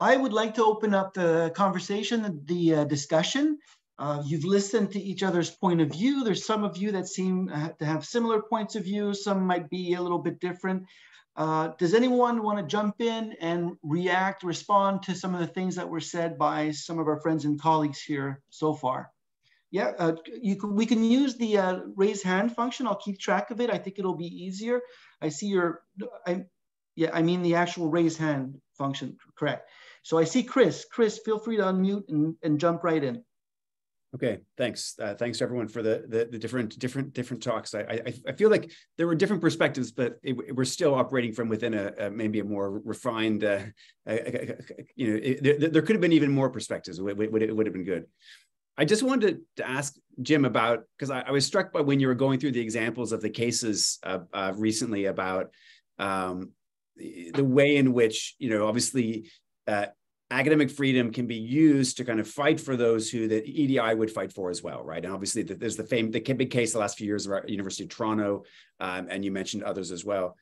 I would like to open up the conversation, the uh, discussion. Uh, you've listened to each other's point of view. There's some of you that seem to have similar points of view. Some might be a little bit different. Uh, does anyone want to jump in and react, respond to some of the things that were said by some of our friends and colleagues here so far? Yeah, uh, can, we can use the uh, raise hand function. I'll keep track of it. I think it'll be easier. I see your, I, yeah, I mean the actual raise hand function, correct. So I see Chris. Chris, feel free to unmute and, and jump right in. Okay, thanks. Uh, thanks to everyone for the, the, the different different different talks. I, I, I feel like there were different perspectives, but it, we're still operating from within a, a maybe a more refined. Uh, you know, it, there, there, could have been even more perspectives. It would, it would have been good. I just wanted to ask Jim about because I, I, was struck by when you were going through the examples of the cases uh, uh, recently about um, the way in which you know obviously uh, academic freedom can be used to kind of fight for those who the EDI would fight for as well, right? And obviously, there's the fame, the big case the last few years of University of Toronto, um, and you mentioned others as well.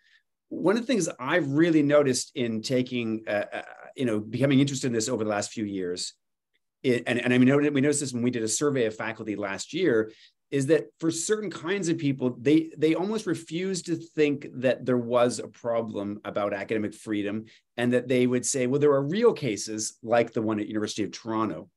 One of the things I've really noticed in taking, uh, uh, you know, becoming interested in this over the last few years, it, and, and I mean, we noticed this when we did a survey of faculty last year, is that for certain kinds of people they they almost refuse to think that there was a problem about academic freedom and that they would say well there are real cases like the one at university of toronto.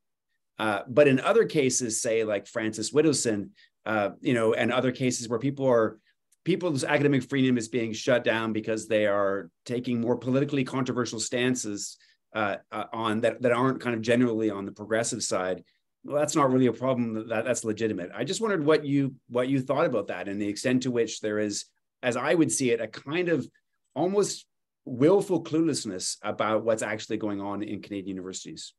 Uh, but in other cases say like Frances Widdowson uh, you know and other cases where people are people's academic freedom is being shut down because they are taking more politically controversial stances uh, uh on that that aren't kind of generally on the progressive side well, that's not really a problem that that's legitimate. I just wondered what you what you thought about that and the extent to which there is as i would see it a kind of almost willful cluelessness about what's actually going on in canadian universities.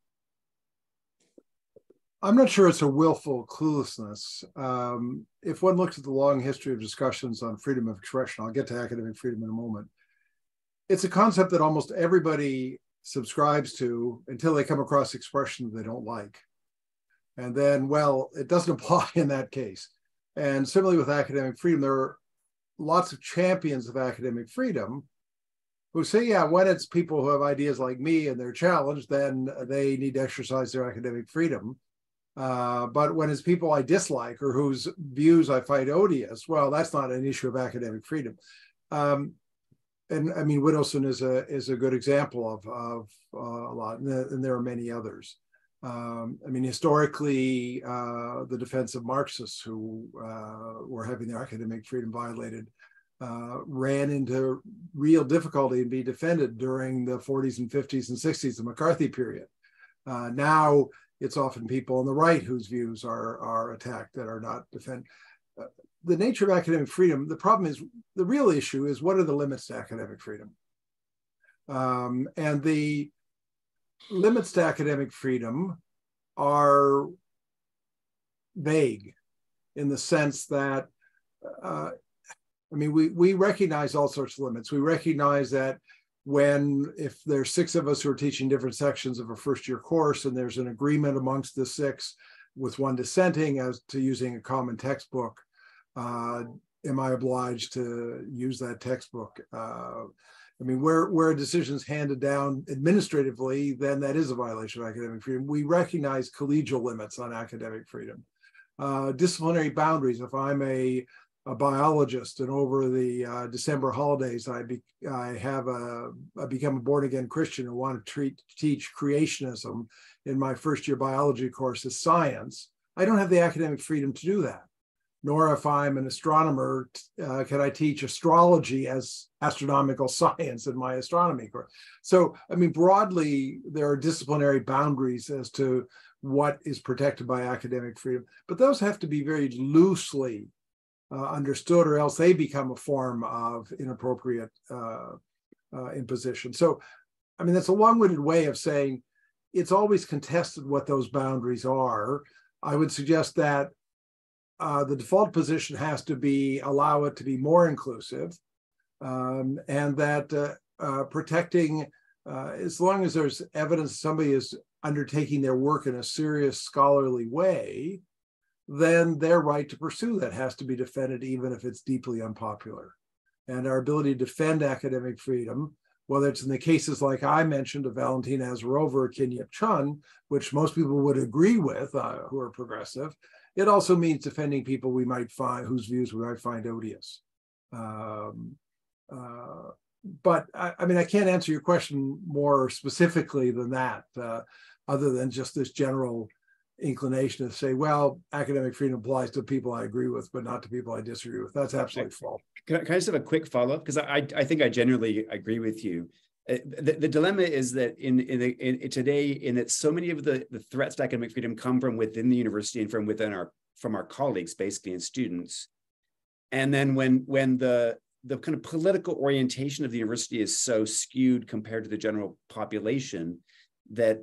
I'm not sure it's a willful cluelessness. Um, if one looks at the long history of discussions on freedom of expression i'll get to academic freedom in a moment it's a concept that almost everybody subscribes to until they come across expressions they don't like and then, well, it doesn't apply in that case. And similarly with academic freedom, there are lots of champions of academic freedom who say, yeah, when it's people who have ideas like me and they're challenged, then they need to exercise their academic freedom. Uh, but when it's people I dislike or whose views I find odious, well, that's not an issue of academic freedom. Um, and I mean, Widdowson is a is a good example of of uh, a lot, and, and there are many others. Um, I mean, historically, uh, the defense of Marxists who uh, were having their academic freedom violated uh, ran into real difficulty and be defended during the 40s and 50s and 60s, the McCarthy period. Uh, now it's often people on the right whose views are, are attacked that are not defended. Uh, the nature of academic freedom, the problem is the real issue is what are the limits to academic freedom? Um, and the limits to academic freedom are vague in the sense that, uh, I mean, we, we recognize all sorts of limits. We recognize that when, if there's six of us who are teaching different sections of a first year course and there's an agreement amongst the six with one dissenting as to using a common textbook, uh, am I obliged to use that textbook? Uh, I mean, where where a decision is handed down administratively, then that is a violation of academic freedom. We recognize collegial limits on academic freedom. Uh, disciplinary boundaries. If I'm a, a biologist and over the uh, December holidays, I be, I have a I become a born again Christian and want to treat, teach creationism in my first year biology course as science. I don't have the academic freedom to do that nor if I'm an astronomer, uh, can I teach astrology as astronomical science in my astronomy course. So, I mean, broadly, there are disciplinary boundaries as to what is protected by academic freedom, but those have to be very loosely uh, understood, or else they become a form of inappropriate uh, uh imposition. So, I mean, that's a long winded way of saying it's always contested what those boundaries are. I would suggest that uh, the default position has to be allow it to be more inclusive um, and that uh, uh, protecting uh, as long as there's evidence somebody is undertaking their work in a serious scholarly way then their right to pursue that has to be defended even if it's deeply unpopular and our ability to defend academic freedom whether it's in the cases like I mentioned of Valentina Azarova, Kin Yip Chun, which most people would agree with uh, who are progressive. It also means defending people we might find whose views we might find odious. Um, uh, but I, I, mean, I can't answer your question more specifically than that, uh, other than just this general inclination to say, well, academic freedom applies to people I agree with, but not to people I disagree with. That's absolutely false. Can I, can I just have a quick follow up? Because I, I think I generally agree with you. Uh, the, the, dilemma is that in in, the, in, today, in that so many of the, the threats to academic freedom come from within the university and from within our from our colleagues, basically, and students. And then when when the the kind of political orientation of the university is so skewed compared to the general population that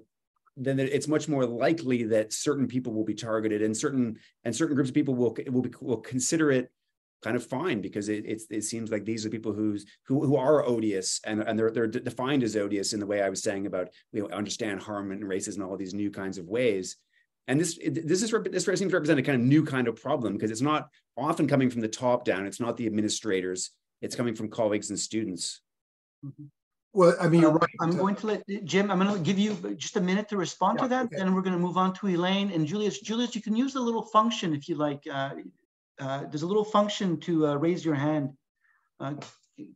then it's much more likely that certain people will be targeted and certain and certain groups of people will will, be, will consider it kind of fine because it, it, it seems like these are people who's who, who are odious and, and they're, they're defined as odious in the way I was saying about you know understand harm and racism and all these new kinds of ways and this this is this seems to represent a kind of new kind of problem because it's not often coming from the top down it's not the administrators it's coming from colleagues and students. Mm-hmm. Well, I mean, you're um, right. I'm going to let Jim, I'm going to give you just a minute to respond yeah, to that. Okay. Then we're going to move on to Elaine and Julius. Julius, you can use the little function if you like. Uh, uh, there's a little function to uh, raise your hand. Uh,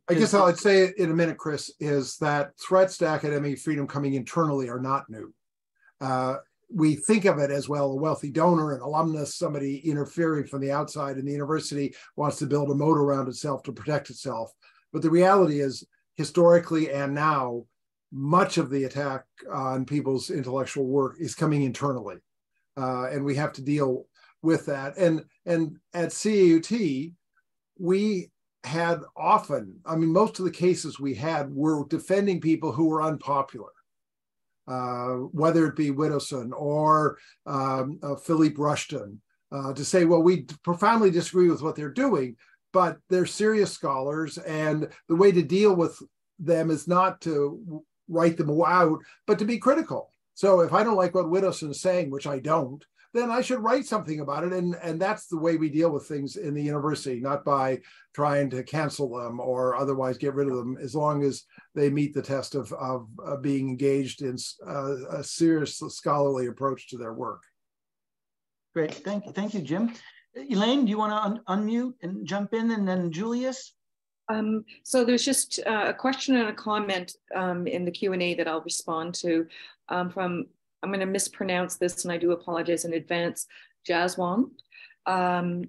I guess I'd say it in a minute, Chris, is that threats to academic freedom coming internally are not new. Uh, we think of it as well a wealthy donor, an alumnus, somebody interfering from the outside, and the university wants to build a moat around itself to protect itself. But the reality is, historically and now, much of the attack on people's intellectual work is coming internally, uh, and we have to deal with that. And and at CAUT, we had often, I mean, most of the cases we had were defending people who were unpopular uh, whether it be Widdowson or um, uh, Philippe Rushton, uh, to say, well, we profoundly disagree with what they're doing, but they're serious scholars, and the way to deal with them is not to write them out, but to be critical. So if I don't like what Widdowson is saying, which I don't, then I should write something about it. And, and that's the way we deal with things in the university, not by trying to cancel them or otherwise get rid of them, as long as they meet the test of, of, of being engaged in uh, a serious scholarly approach to their work. Great, thank you, thank you, Jim. Elaine, do you want to un unmute and jump in, and then Julius? Um, so there's just uh, a question and a comment um, in the Q&A that I'll respond to um, from I'm going to mispronounce this, and I do apologize in advance. Jaswan, um,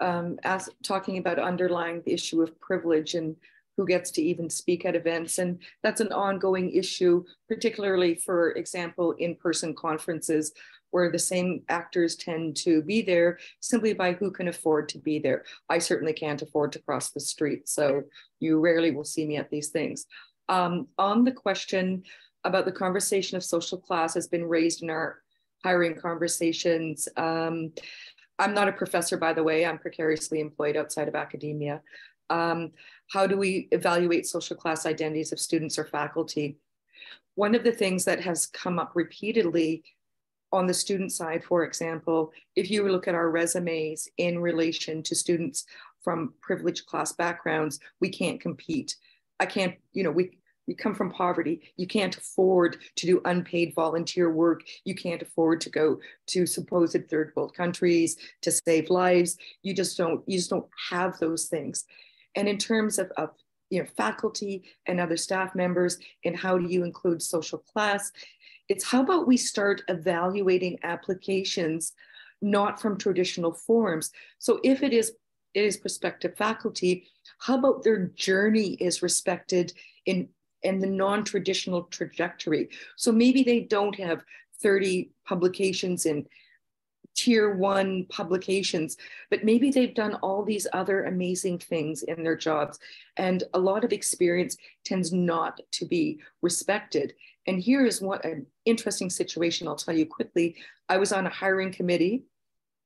um, talking about underlying the issue of privilege and who gets to even speak at events. And that's an ongoing issue, particularly, for example, in person conferences where the same actors tend to be there simply by who can afford to be there. I certainly can't afford to cross the street, so you rarely will see me at these things. Um, on the question about the conversation of social class has been raised in our hiring conversations. Um, I'm not a professor, by the way, I'm precariously employed outside of academia. Um, how do we evaluate social class identities of students or faculty? One of the things that has come up repeatedly on the student side, for example, if you look at our resumes in relation to students from privileged class backgrounds, we can't compete. I can't, you know, we you come from poverty. You can't afford to do unpaid volunteer work. You can't afford to go to supposed third world countries to save lives. You just don't you just don't have those things. And in terms of, of you know faculty and other staff members and how do you include social class it's how about we start evaluating applications not from traditional forms. So if it is it is prospective faculty how about their journey is respected in and the non-traditional trajectory. So maybe they don't have 30 publications in tier one publications, but maybe they've done all these other amazing things in their jobs. And a lot of experience tends not to be respected. And here is what an interesting situation I'll tell you quickly. I was on a hiring committee.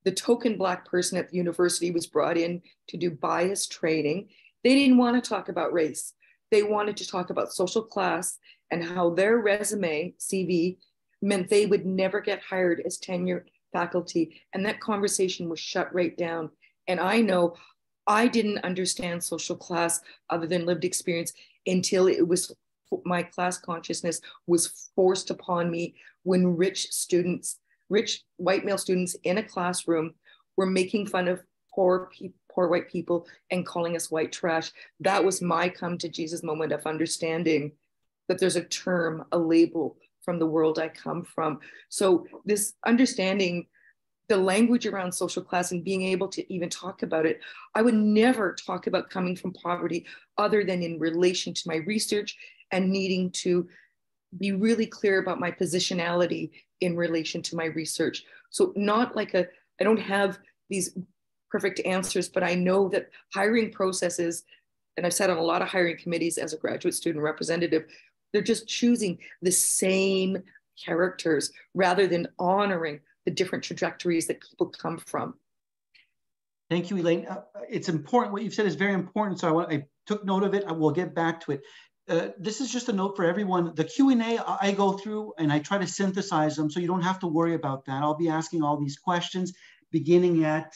The token Black person at the university was brought in to do bias training. They didn't want to talk about race they wanted to talk about social class and how their resume, CV, meant they would never get hired as tenured faculty. And that conversation was shut right down. And I know I didn't understand social class other than lived experience until it was my class consciousness was forced upon me when rich students, rich white male students in a classroom were making fun of poor people poor white people and calling us white trash. That was my come to Jesus moment of understanding that there's a term, a label from the world I come from. So, this understanding the language around social class and being able to even talk about it, I would never talk about coming from poverty other than in relation to my research and needing to be really clear about my positionality in relation to my research. So, not like a, I don't have these perfect answers, but I know that hiring processes, and I've sat on a lot of hiring committees as a graduate student representative, they're just choosing the same characters rather than honoring the different trajectories that people come from. Thank you, Elaine. Uh, it's important. What you've said is very important. So I, I took note of it. I will get back to it. Uh, this is just a note for everyone. The Q&A I go through and I try to synthesize them so you don't have to worry about that. I'll be asking all these questions beginning at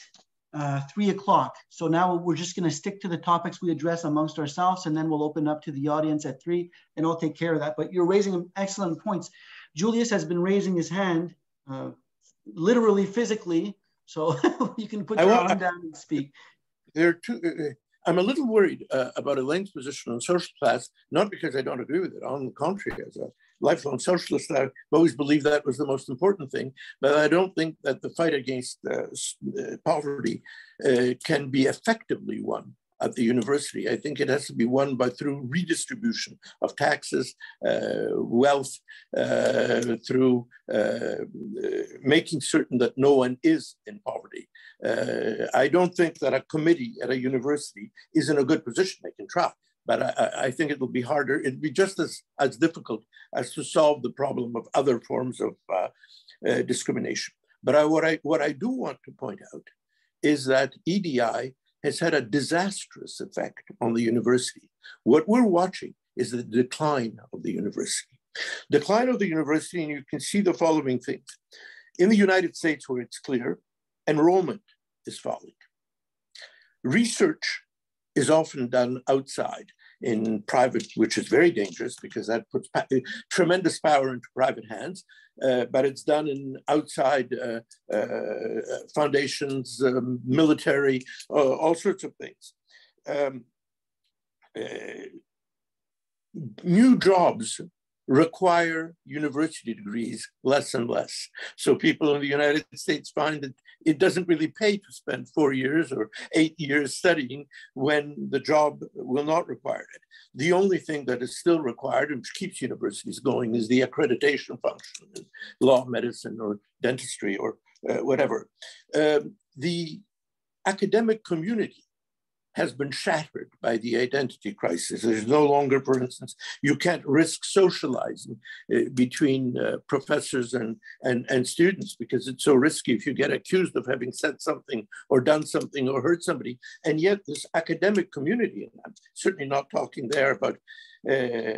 uh, three o'clock. So now we're just gonna stick to the topics we address amongst ourselves and then we'll open up to the audience at three and I'll take care of that. But you're raising excellent points. Julius has been raising his hand uh, literally physically. So you can put your arm down and speak. There are two. Uh, uh, I'm a little worried uh, about Elaine's position on social class, not because I don't agree with it. On the contrary, as a lifelong socialist, I've always believed that was the most important thing. But I don't think that the fight against uh, uh poverty uh, can be effectively won at the university. I think it has to be won by through redistribution of taxes, uh, wealth, uh, through uh, making certain that no one is in poverty. Uh, I don't think that a committee at a university is in a good position. They can try, but I, I think it will be harder. It'll be just as, as difficult as to solve the problem of other forms of uh, uh, discrimination. But I, what, I, what I do want to point out is that EDI has had a disastrous effect on the university. What we're watching is the decline of the university. Decline of the university, and you can see the following things. In the United States, where it's clear, enrollment is falling. Research is often done outside in private, which is very dangerous because that puts tremendous power into private hands. Uh, but it's done in outside uh, uh, foundations, um, military, all sorts of things. Um, new jobs require university degrees less and less. So people in the United States find that it doesn't really pay to spend four years or eight years studying when the job will not require it. The only thing that is still required and which keeps universities going is the accreditation function in law, medicine, or dentistry, or uh, whatever. Um, the academic community has been shattered by the identity crisis. There's no longer, for instance, you can't risk socializing uh, between uh, professors and, and, and students because it's so risky if you get accused of having said something or done something or hurt somebody. And yet this academic community, and I'm certainly not talking there about uh,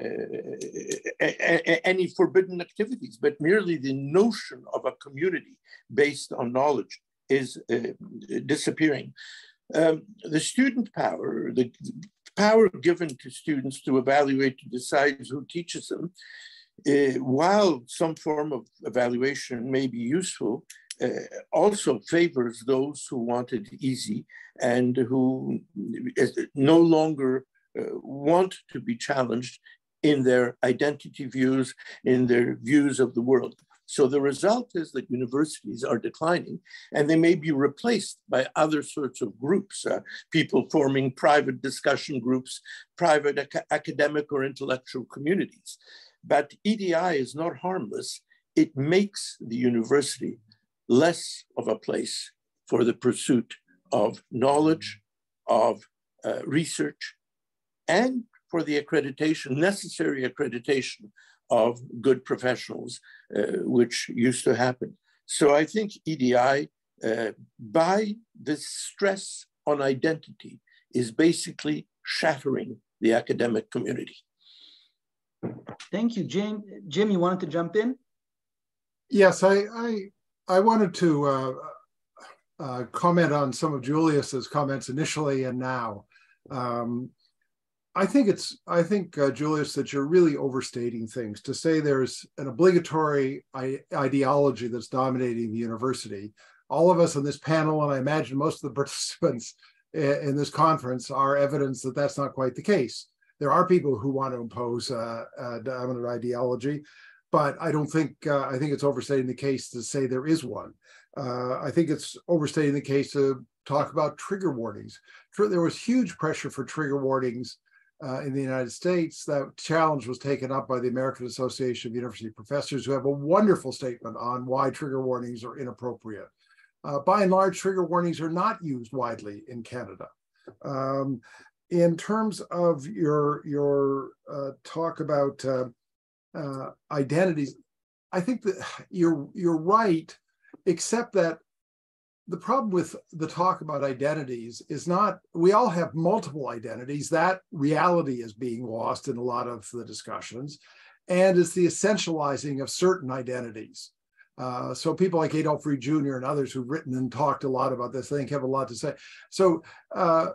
any forbidden activities, but merely the notion of a community based on knowledge is uh, disappearing. Um, the student power, the power given to students to evaluate, to decide who teaches them, uh, while some form of evaluation may be useful, uh, also favors those who want it easy and who no longer uh, want to be challenged in their identity views, in their views of the world. So the result is that universities are declining and they may be replaced by other sorts of groups, uh, people forming private discussion groups, private ac academic or intellectual communities. But EDI is not harmless. It makes the university less of a place for the pursuit of knowledge, of uh, research, and for the accreditation, necessary accreditation of good professionals, uh, which used to happen. So I think EDI, uh, by the stress on identity, is basically shattering the academic community. Thank you, Jim. Jim, you wanted to jump in? Yes, I I, I wanted to uh, uh, comment on some of Julius's comments initially and now. Um, I think it's, I think, uh, Julius, that you're really overstating things. To say there's an obligatory ideology that's dominating the university. All of us on this panel, and I imagine most of the participants in this conference, are evidence that that's not quite the case. There are people who want to impose a, a dominant ideology, but I don't think, uh, I think it's overstating the case to say there is one. Uh, I think it's overstating the case to talk about trigger warnings. There was huge pressure for trigger warnings uh, in the United States, that challenge was taken up by the American Association of University Professors, who have a wonderful statement on why trigger warnings are inappropriate. Uh, by and large, trigger warnings are not used widely in Canada. Um, in terms of your your uh, talk about uh, uh, identities, I think that you're you're right, except that the problem with the talk about identities is not we all have multiple identities. That reality is being lost in a lot of the discussions. And it's the essentializing of certain identities. Uh, so people like adolph reed jr and others who've written and talked a lot about this i think have a lot to say. So uh,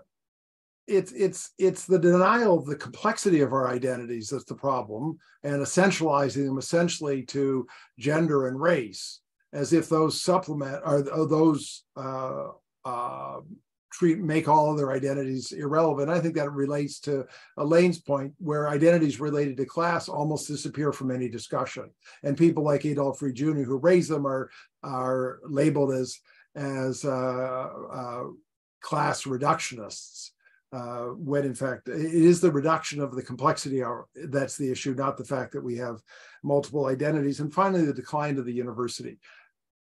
it's it's it's the denial of the complexity of our identities that's the problem and essentializing them essentially to gender and race as if those supplement or, those uh, uh, treat make all of their identities irrelevant. I think that relates to Elaine's point, where identities related to class almost disappear from any discussion. And people like Adolph Reed Jr., who raise them, are are labeled as as uh, uh, class reductionists. Uh, when in fact it is the reduction of the complexity that's the issue, not the fact that we have multiple identities. And finally, the decline of the university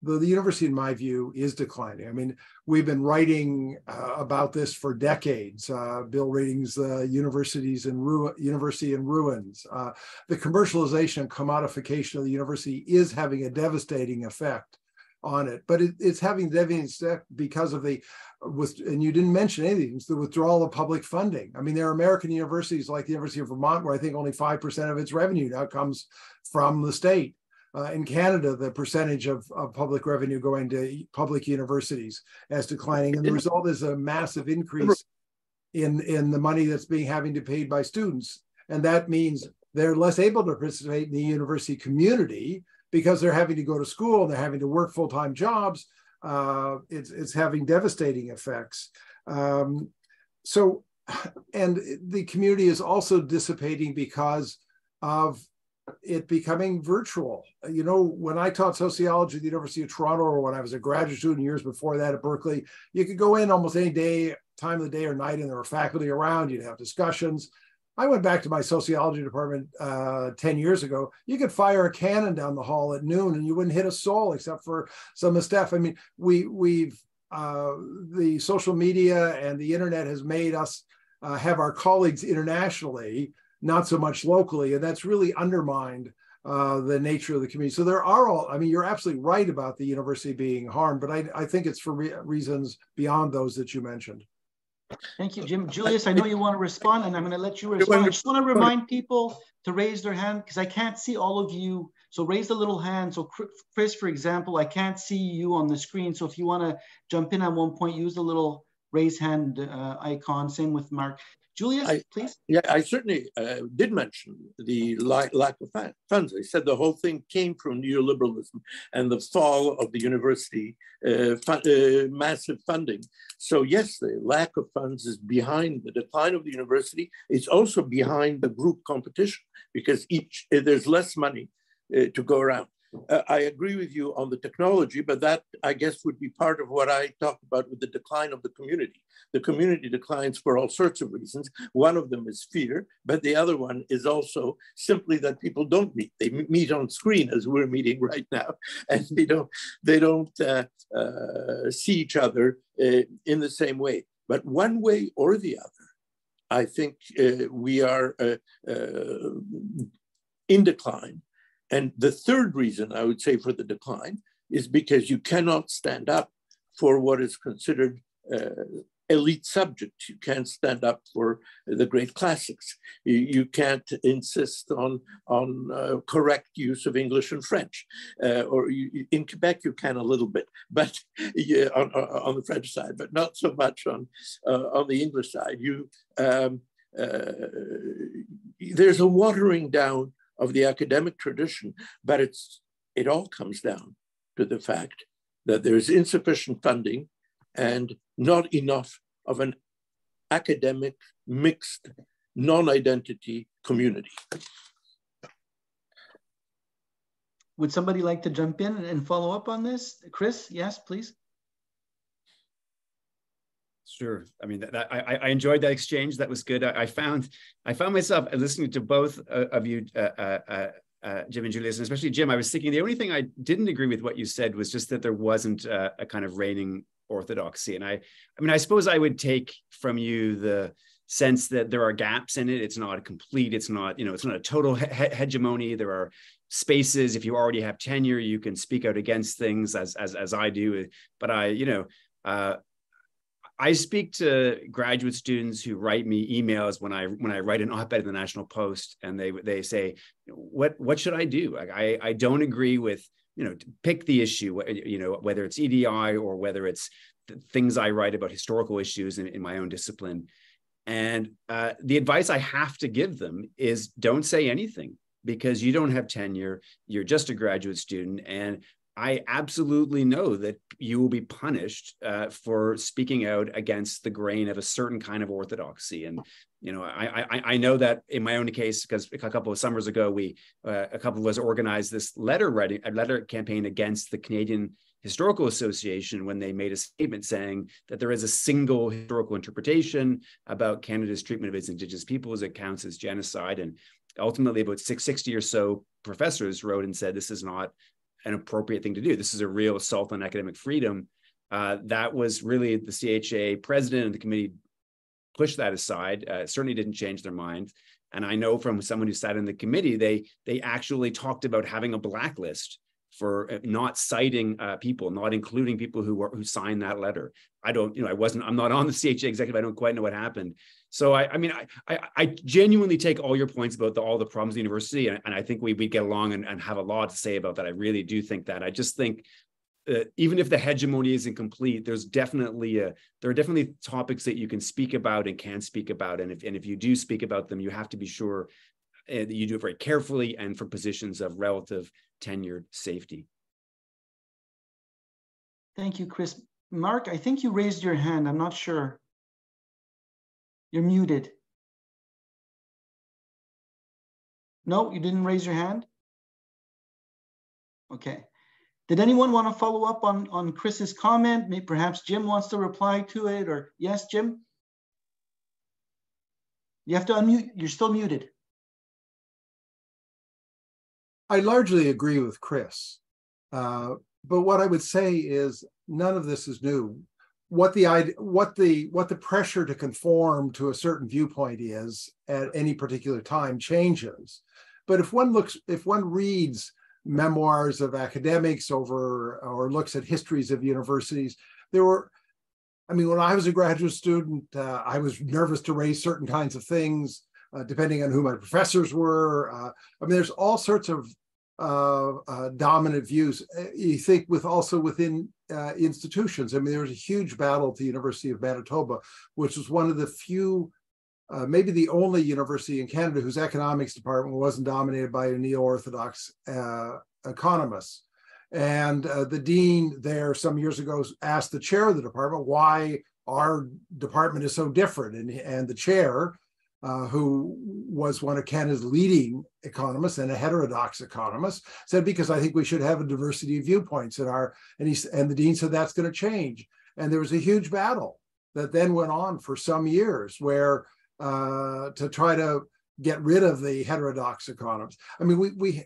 the, the university, in my view, is declining. I mean, we've been writing uh, about this for decades. Uh, Bill Readings' uh, universities and ru- university in ruins. Uh, the commercialization and commodification of the university is having a devastating effect on it, but it, it's having devastating effect because of the with and you didn't mention anything it's the withdrawal of public funding i mean there are american universities like the university of vermont where i think only 5% of its revenue now comes from the state uh, in Canada, the percentage of, of public revenue going to public universities as declining, and the result is a massive increase in in the money that's being having to paid by students, and that means they're less able to participate in the university community because they're having to go to school, they're having to work full time jobs. Uh, it's it's having devastating effects. Um, so, and the community is also dissipating because of it becoming virtual. You know, when I taught sociology at the University of Toronto, or when I was a graduate student years before that at Berkeley, you could go in almost any day, time of the day or night, and there were faculty around. You'd have discussions. I went back to my sociology department uh, 10 years ago. You could fire a cannon down the hall at noon and you wouldn't hit a soul except for some of the staff. I mean, we, we've, uh, the social media and the internet has made us uh, have our colleagues internationally not so much locally, and that's really undermined uh, the nature of the community. So there are all, I mean, you're absolutely right about the university being harmed, but I, I think it's for re reasons beyond those that you mentioned. Thank you, Jim. Julius, I know you want to respond, and I'm going to let you respond. I just want to remind people to raise their hand because I can't see all of you. So raise the little hand. So Chris, for example, I can't see you on the screen. So if you want to jump in at one point, use the little raise hand uh, icon. Same with Mark. Julius, I, please. Yeah, I certainly uh, did mention the lack of funds. I said the whole thing came from neoliberalism and the fall of the university, uh, fun, uh, massive funding. So yes, the lack of funds is behind the decline of the university. It's also behind the group competition because each there's less money uh, to go around. Uh, I agree with you on the technology, but that I guess would be part of what I talked about with the decline of the community. The community declines for all sorts of reasons. One of them is fear, but the other one is also simply that people don't meet. They meet on screen as we're meeting right now, and they don't they don't uh, uh, see each other uh, in the same way. But one way or the other, I think uh, we are uh, in decline and the third reason I would say for the decline is because you cannot stand up for what is considered uh, elite subject. You can't stand up for the great classics. You, you can't insist on, on uh, correct use of English and French. Uh, or you, in Quebec, you can a little bit, but yeah, on, on the French side, but not so much on, uh, on the English side. You, um, uh, there's a watering down of the academic tradition, but it's it all comes down to the fact that there's insufficient funding and not enough of an academic mixed non-identity community. Would somebody like to jump in and follow up on this? Chris, yes, please. Sure. I mean, that, I, I enjoyed that exchange. That was good. I, I found I found myself listening to both uh, of you, uh, uh, uh, uh, Jim and Julius, and especially Jim. I was thinking the only thing I didn't agree with what you said was just that there wasn't uh, a kind of reigning orthodoxy. And I, I mean, I suppose I would take from you the sense that there are gaps in it. It's not complete. It's not, you know, it's not a total he- hegemony. There are spaces. If you already have tenure, you can speak out against things as as as I do. But I, you know, uh, I speak to graduate students who write me emails when I when I write an op-ed in the National Post, and they they say, "What what should I do? I I don't agree with you know pick the issue, you know whether it's EDI or whether it's things I write about historical issues in, in my own discipline." And uh, the advice I have to give them is don't say anything because you don't have tenure. You're just a graduate student. And I absolutely know that you will be punished uh, for speaking out against the grain of a certain kind of orthodoxy. And you know, I I, I know that in my own case because a couple of summers ago, we uh, a couple of us organized this letter writing a letter campaign against the Canadian Historical Association when they made a statement saying that there is a single historical interpretation about Canada's treatment of its Indigenous peoples. It counts as genocide. And ultimately, about 660 or so professors wrote and said this is not an appropriate thing to do. This is a real assault on academic freedom. Uh, that was really the CHA president and the committee pushed that aside. Uh, certainly didn't change their mind. And I know from someone who sat in the committee, they they actually talked about having a blacklist for uh, not citing uh, people, not including people who were who signed that letter. I don't, you know, I wasn't, I'm not on the CHA executive. I don't quite know what happened. So I, I mean, I, I, I genuinely take all your points about the, all the problems of the university, and, and I think we we get along and, and have a lot to say about that. I really do think that. I just think uh, even if the hegemony isn't complete, there's definitely a there are definitely topics that you can speak about and can speak about, and if and if you do speak about them, you have to be sure uh, that you do it very carefully and for positions of relative tenured safety. Thank you, Chris. Mark, I think you raised your hand. I'm not sure. You're muted. No, you didn't raise your hand? Okay. Did anyone want to follow up on, on Chris's comment? Maybe perhaps Jim wants to reply to it or yes, Jim? You have to unmute, you're still muted. I largely agree with Chris. Uh, but what I would say is none of this is new. What the what the what the pressure to conform to a certain viewpoint is at any particular time changes. But if one looks, if one reads memoirs of academics over or looks at histories of universities, there were I mean, when I was a graduate student, uh, I was nervous to raise certain kinds of things uh, depending on who my professors were. Uh, I mean, there's all sorts of dominant views. Uh, you think with also within uh, institutions. I mean, there was a huge battle at the University of Manitoba, which was one of the few, uh, maybe the only university in Canada whose economics department wasn't dominated by a neo-orthodox economist. And the dean there some years ago asked the chair of the department why our department is so different. And, and the chair uh, who was one of Canada's leading economists and a heterodox economist, said because I think we should have a diversity of viewpoints in our and he and the dean said that's going to change. And there was a huge battle that then went on for some years where uh, to try to get rid of the heterodox economists. I mean, we we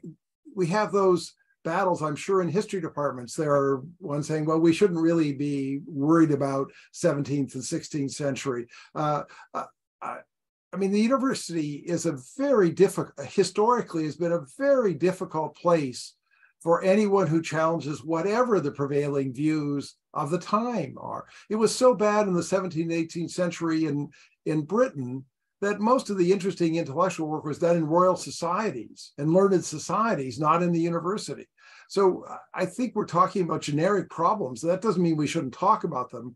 we have those battles, I'm sure, in history departments. There are ones saying, well, we shouldn't really be worried about 17th and 16th century. Uh, uh, I mean, the university is a very difficult, historically, has been a very difficult place for anyone who challenges whatever the prevailing views of the time are. It was so bad in the 17th, 18th century in, in Britain that most of the interesting intellectual work was done in royal societies and learned societies, not in the university. So I think we're talking about generic problems. That doesn't mean we shouldn't talk about them,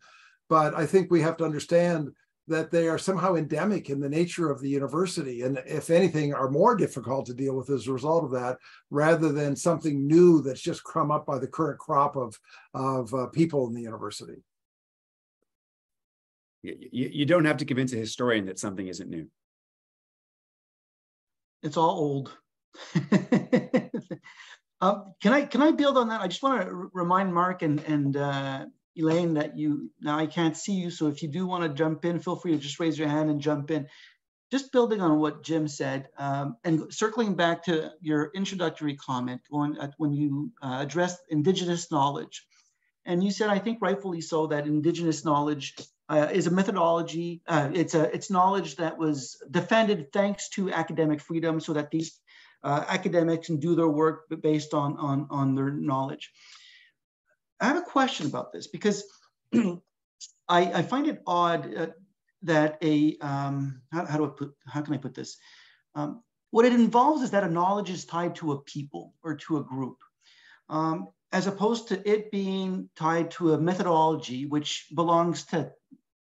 but I think we have to understand that they are somehow endemic in the nature of the university and if anything are more difficult to deal with as a result of that rather than something new that's just come up by the current crop of of uh, people in the university. You, you don't have to convince a historian that something isn't new. It's all old. Um, can I can I build on that? I just want to remind Mark and and uh, Elaine, that you, now I can't see you, so if you do want to jump in, feel free to just raise your hand and jump in. Just building on what Jim said, um, and circling back to your introductory comment going at, when you uh, addressed Indigenous knowledge. And you said, I think rightfully so, that Indigenous knowledge uh, is a methodology, uh, it's, a, it's knowledge that was defended thanks to academic freedom so that these uh, academics can do their work based on, on, on their knowledge. I have a question about this because I, I, find it odd uh, that a um, how, how, do I put how can I put this? Um, what it involves is that a knowledge is tied to a people or to a group, um, as opposed to it being tied to a methodology which belongs to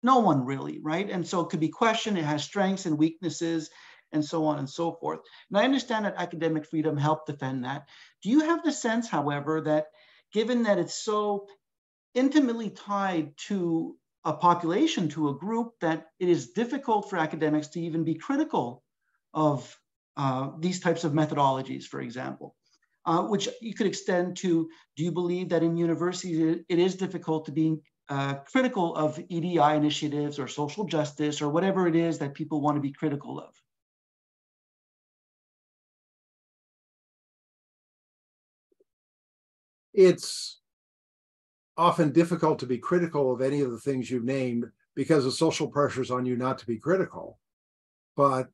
no one really, right? And so it could be questioned. It has strengths and weaknesses and so on and so forth. And I understand that academic freedom helped defend that. Do you have the sense, however, that given that it's so intimately tied to a population, to a group, that it is difficult for academics to even be critical of uh, these types of methodologies, for example. Uh, which you could extend to, do you believe that in universities it is difficult to be uh, critical of EDI initiatives or social justice or whatever it is that people want to be critical of? It's often difficult to be critical of any of the things you've named because of social pressures on you not to be critical. But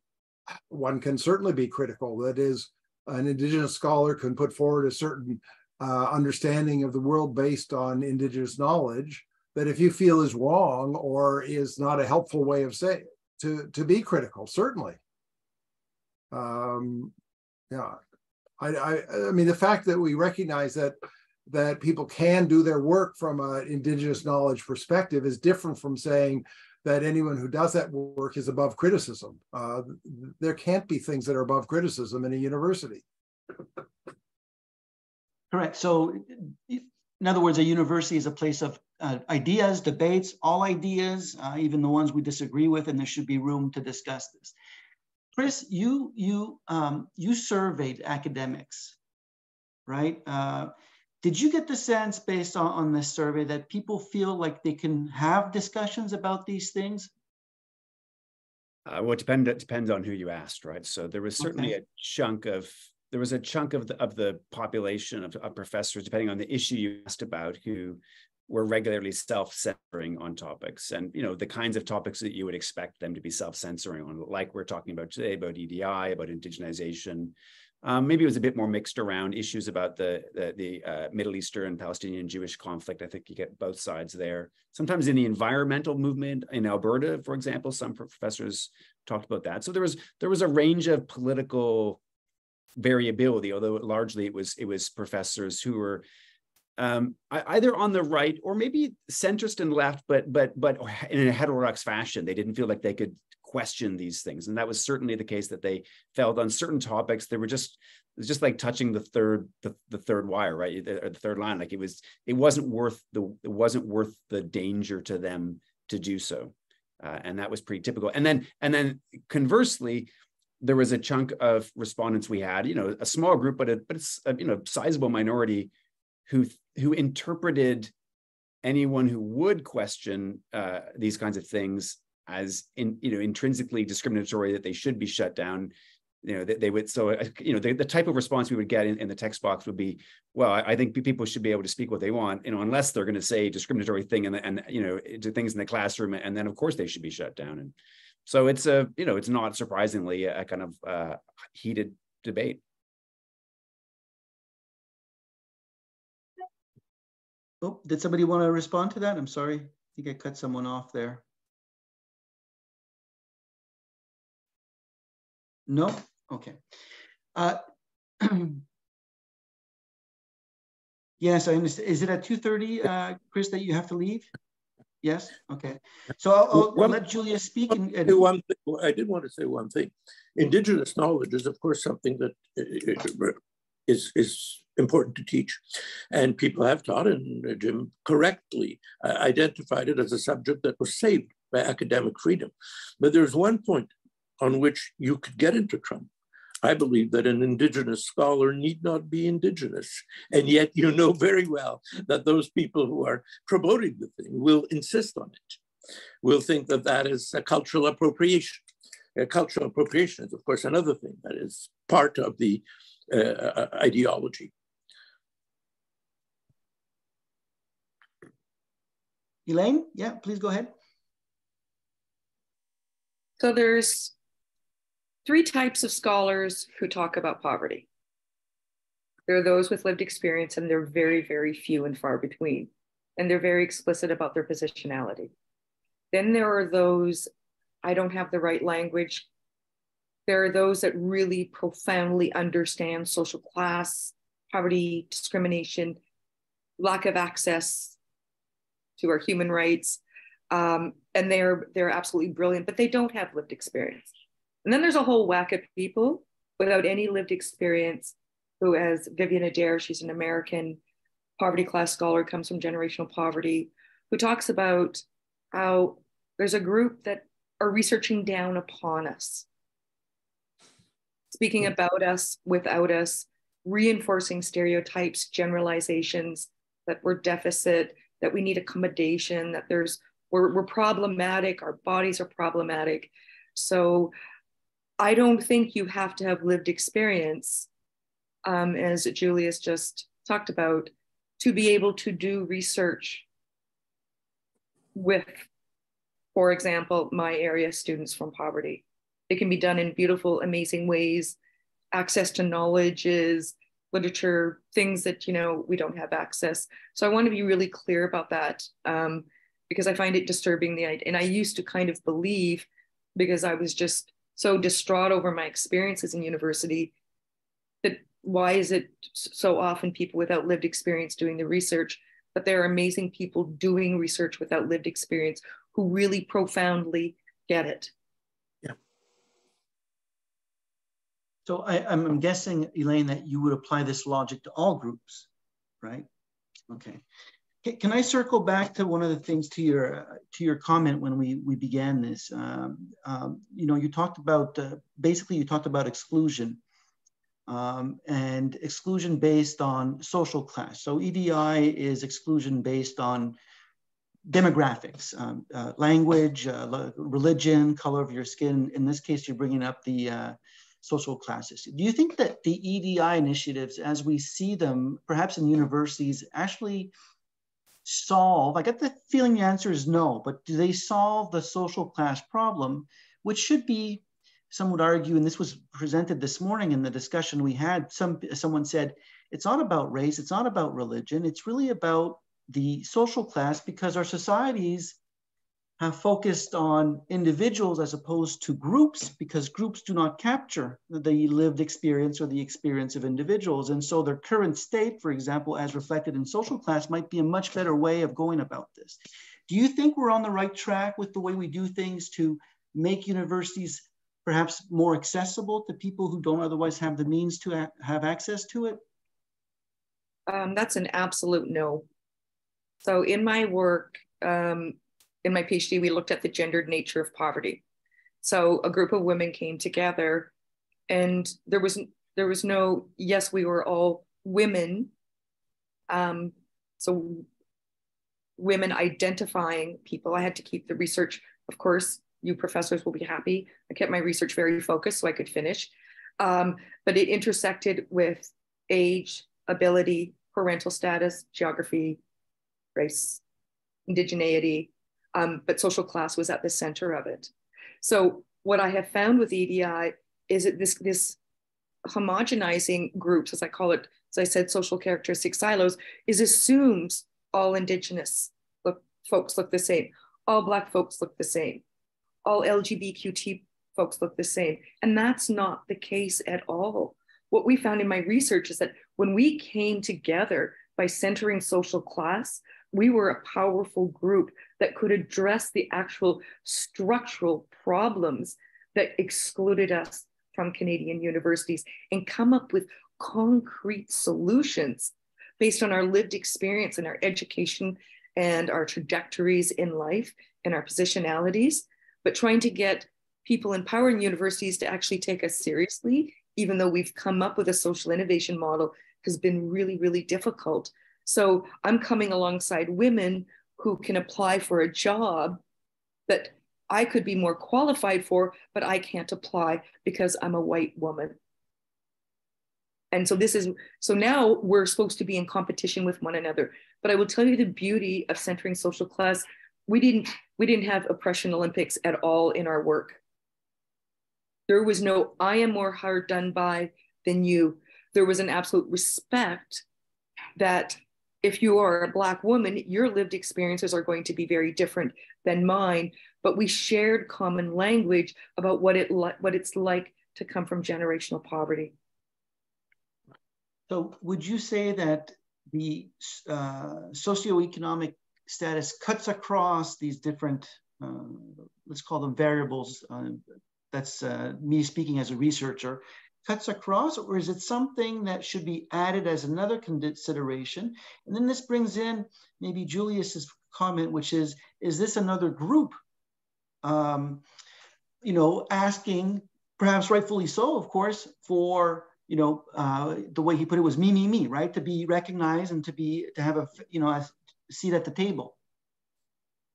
one can certainly be critical. That is, an Indigenous scholar can put forward a certain uh, understanding of the world based on Indigenous knowledge that if you feel is wrong or is not a helpful way of saying to to be critical, certainly. Um, yeah, I, I I mean the fact that we recognize that that people can do their work from an indigenous knowledge perspective is different from saying that anyone who does that work is above criticism. Uh, there can't be things that are above criticism in a university. Correct. So, in other words, a university is a place of uh, ideas, debates, all ideas, uh, even the ones we disagree with, and there should be room to discuss this. Chris, you you um, you surveyed academics, right? Did you get the sense based on, on this survey that people feel like they can have discussions about these things? Uh, well, it, depend, it depends on who you asked, right? So there was certainly okay. a chunk of there was a chunk of the of the population of, of professors, depending on the issue you asked about, who were regularly self-censoring on topics and you know the kinds of topics that you would expect them to be self-censoring on like we're talking about today about edi about indigenization um, maybe it was a bit more mixed around issues about the the, the uh, Middle Eastern and Palestinian Jewish conflict. I think you get both sides there. Sometimes in the environmental movement in Alberta, for example, some professors talked about that. So there was there was a range of political variability, although largely it was it was professors who were um, either on the right or maybe centrist and left, but but but in a heterodox fashion. They didn't feel like they could question these things. And that was certainly the case that they felt on certain topics. They were just it was just like touching the third the, the third wire, right? Or the third line. Like it was it wasn't worth the it wasn't worth the danger to them to do so. Uh, and that was pretty typical. And then and then conversely, there was a chunk of respondents we had, you know, a small group, but a, but it's a, you know sizable minority who who interpreted anyone who would question uh, these kinds of things as in you know intrinsically discriminatory that they should be shut down. You know they, they would so uh, you know the, the type of response we would get in, in the text box would be well I, I, think people should be able to speak what they want you know unless they're going to say discriminatory thing and and you know to things in the classroom and then of course they should be shut down. And so it's a you know it's not surprisingly a, a kind of uh, heated debate. Oh did somebody want to respond to that? I'm sorry i think i cut someone off there No? Okay. Uh, yes, I understand. Is it at 2.30, uh, Chris, that you have to leave? Yes. Okay. So I'll, I'll one, let Julia speak. And, and... One thing, I did want to say one thing. Indigenous knowledge is, of course, something that is is important to teach, and people have taught, and Jim correctly uh, identified it as a subject that was saved by academic freedom. But there's one point on which you could get into trouble. I believe that an Indigenous scholar need not be Indigenous. And yet, you know very well that those people who are promoting the thing will insist on it, will think that that is a cultural appropriation. A cultural appropriation is, of course, another thing that is part of the uh, uh ideology. Elaine, yeah, please go ahead. So there's three types of scholars who talk about poverty. There are those with lived experience, and they're very, very few and far between. And they're very explicit about their positionality. Then there are those, I don't have the right language. There are those that really profoundly understand social class, poverty, discrimination, lack of access to our human rights. Um, and they're they're absolutely brilliant, but they don't have lived experience. And then there's a whole whack of people without any lived experience who, as Vivyan Adair, she's an American poverty class scholar, comes from generational poverty, who talks about how there's a group that are researching down upon us, speaking hmm. about us without us, reinforcing stereotypes, generalizations that we're deficit, that we need accommodation, that there's we're, we're problematic, our bodies are problematic. So I don't think you have to have lived experience, um, as Julius just talked about, to be able to do research with, for example, my area students from poverty. It can be done in beautiful, amazing ways. Access to knowledge is literature, things that you know we don't have access. So I want to be really clear about that um, because I find it disturbing. The and I used to kind of believe because I was just so distraught over my experiences in university that why is it so often people without lived experience doing the research but there are amazing people doing research without lived experience who really profoundly get it? Yeah. So I, i'm guessing elaine that you would apply this logic to all groups right? Okay can I circle back to one of the things to your to your comment when we we began this? Um, um, you know, you talked about uh, basically you talked about exclusion um, and exclusion based on social class. So EDI is exclusion based on demographics, um, uh, language, uh, religion, color of your skin. In this case, you're bringing up the uh, social classes. Do you think that the EDI initiatives, as we see them, perhaps in universities, actually solve? I get the feeling the answer is no, but do they solve the social class problem, which should be, some would argue, and this was presented this morning in the discussion we had, some, someone said, it's not about race, it's not about religion, it's really about the social class because our societies have focused on individuals as opposed to groups because groups do not capture the lived experience or the experience of individuals. And so their current state, for example, as reflected in social class, might be a much better way of going about this. Do you think we're on the right track with the way we do things to make universities perhaps more accessible to people who don't otherwise have the means to ha have access to it? Um, that's an absolute no. So in my work, um, in my PhD, we looked at the gendered nature of poverty. So a group of women came together, and there was there was no yes, we were all women. Um, so women identifying people. I had to keep the research, of course. You professors will be happy. I kept my research very focused so I could finish. Um, but it intersected with age, ability, parental status, geography, race, indigeneity, um, but social class was at the center of it. So what I have found with EDI is that this, this homogenizing groups, as I call it, as I said, social characteristic silos, is assumes all indigenous look, folks look the same, all black folks look the same, all LGBTQ folks look the same. And that's not the case at all. What we found in my research is that when we came together by centering social class, we were a powerful group that could address the actual structural problems that excluded us from Canadian universities and come up with concrete solutions based on our lived experience and our education and our trajectories in life and our positionalities, but trying to get people in power in universities to actually take us seriously, even though we've come up with a social innovation model, has been really, really difficult. So I'm coming alongside women who can apply for a job that I could be more qualified for, but I can't apply because I'm a white woman. And so this is so now we're supposed to be in competition with one another. But I will tell you the beauty of centering social class. We didn't we didn't have oppression Olympics at all in our work. There was no I am more hard done by than you. There was an absolute respect that if you are a black woman, your lived experiences are going to be very different than mine. But we shared common language about what it what it's like to come from generational poverty. So, would you say that the uh, socioeconomic status cuts across these different, uh, let's call them variables? Uh, that's uh, me speaking as a researcher, cuts across, or is it something that should be added as another consideration? And then this brings in maybe Julius's comment, which is, is this another group? Um, you know, asking, perhaps rightfully so, of course, for you know, uh, the way he put it was me, me, me, right? To be recognized and to be to have a you know a seat at the table.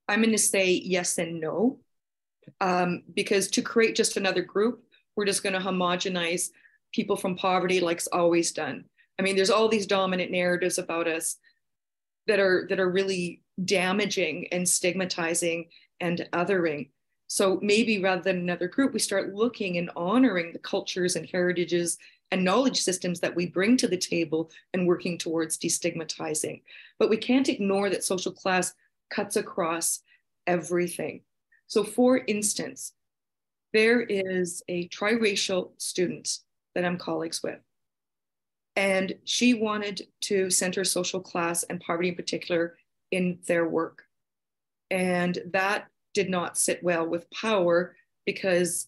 I'm going to say yes and no, um, because to create just another group, we're just going to homogenize people from poverty like it's always done. I mean, there's all these dominant narratives about us that are that are really damaging and stigmatizing and othering. So maybe rather than another group, we start looking and honoring the cultures and heritages and knowledge systems that we bring to the table and working towards destigmatizing. But we can't ignore that social class cuts across everything. So, for instance, there is a triracial student that I'm colleagues with. And she wanted to center social class and poverty in particular in their work. And that did not sit well with power because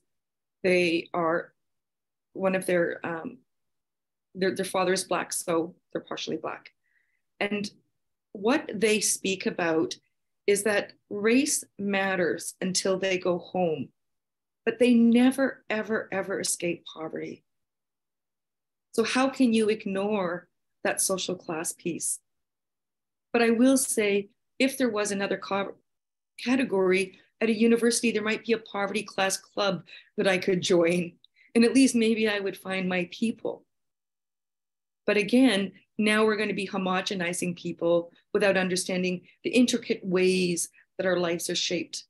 they are one of their um, their, their father is black, so they're partially black. And what they speak about is that race matters until they go home, but they never, ever, ever escape poverty. So, how can you ignore that social class piece? But I will say, if there was another co- category at a university, there might be a poverty class club that I could join and at least maybe I would find my people. But again, now we're going to be homogenizing people without understanding the intricate ways that our lives are shaped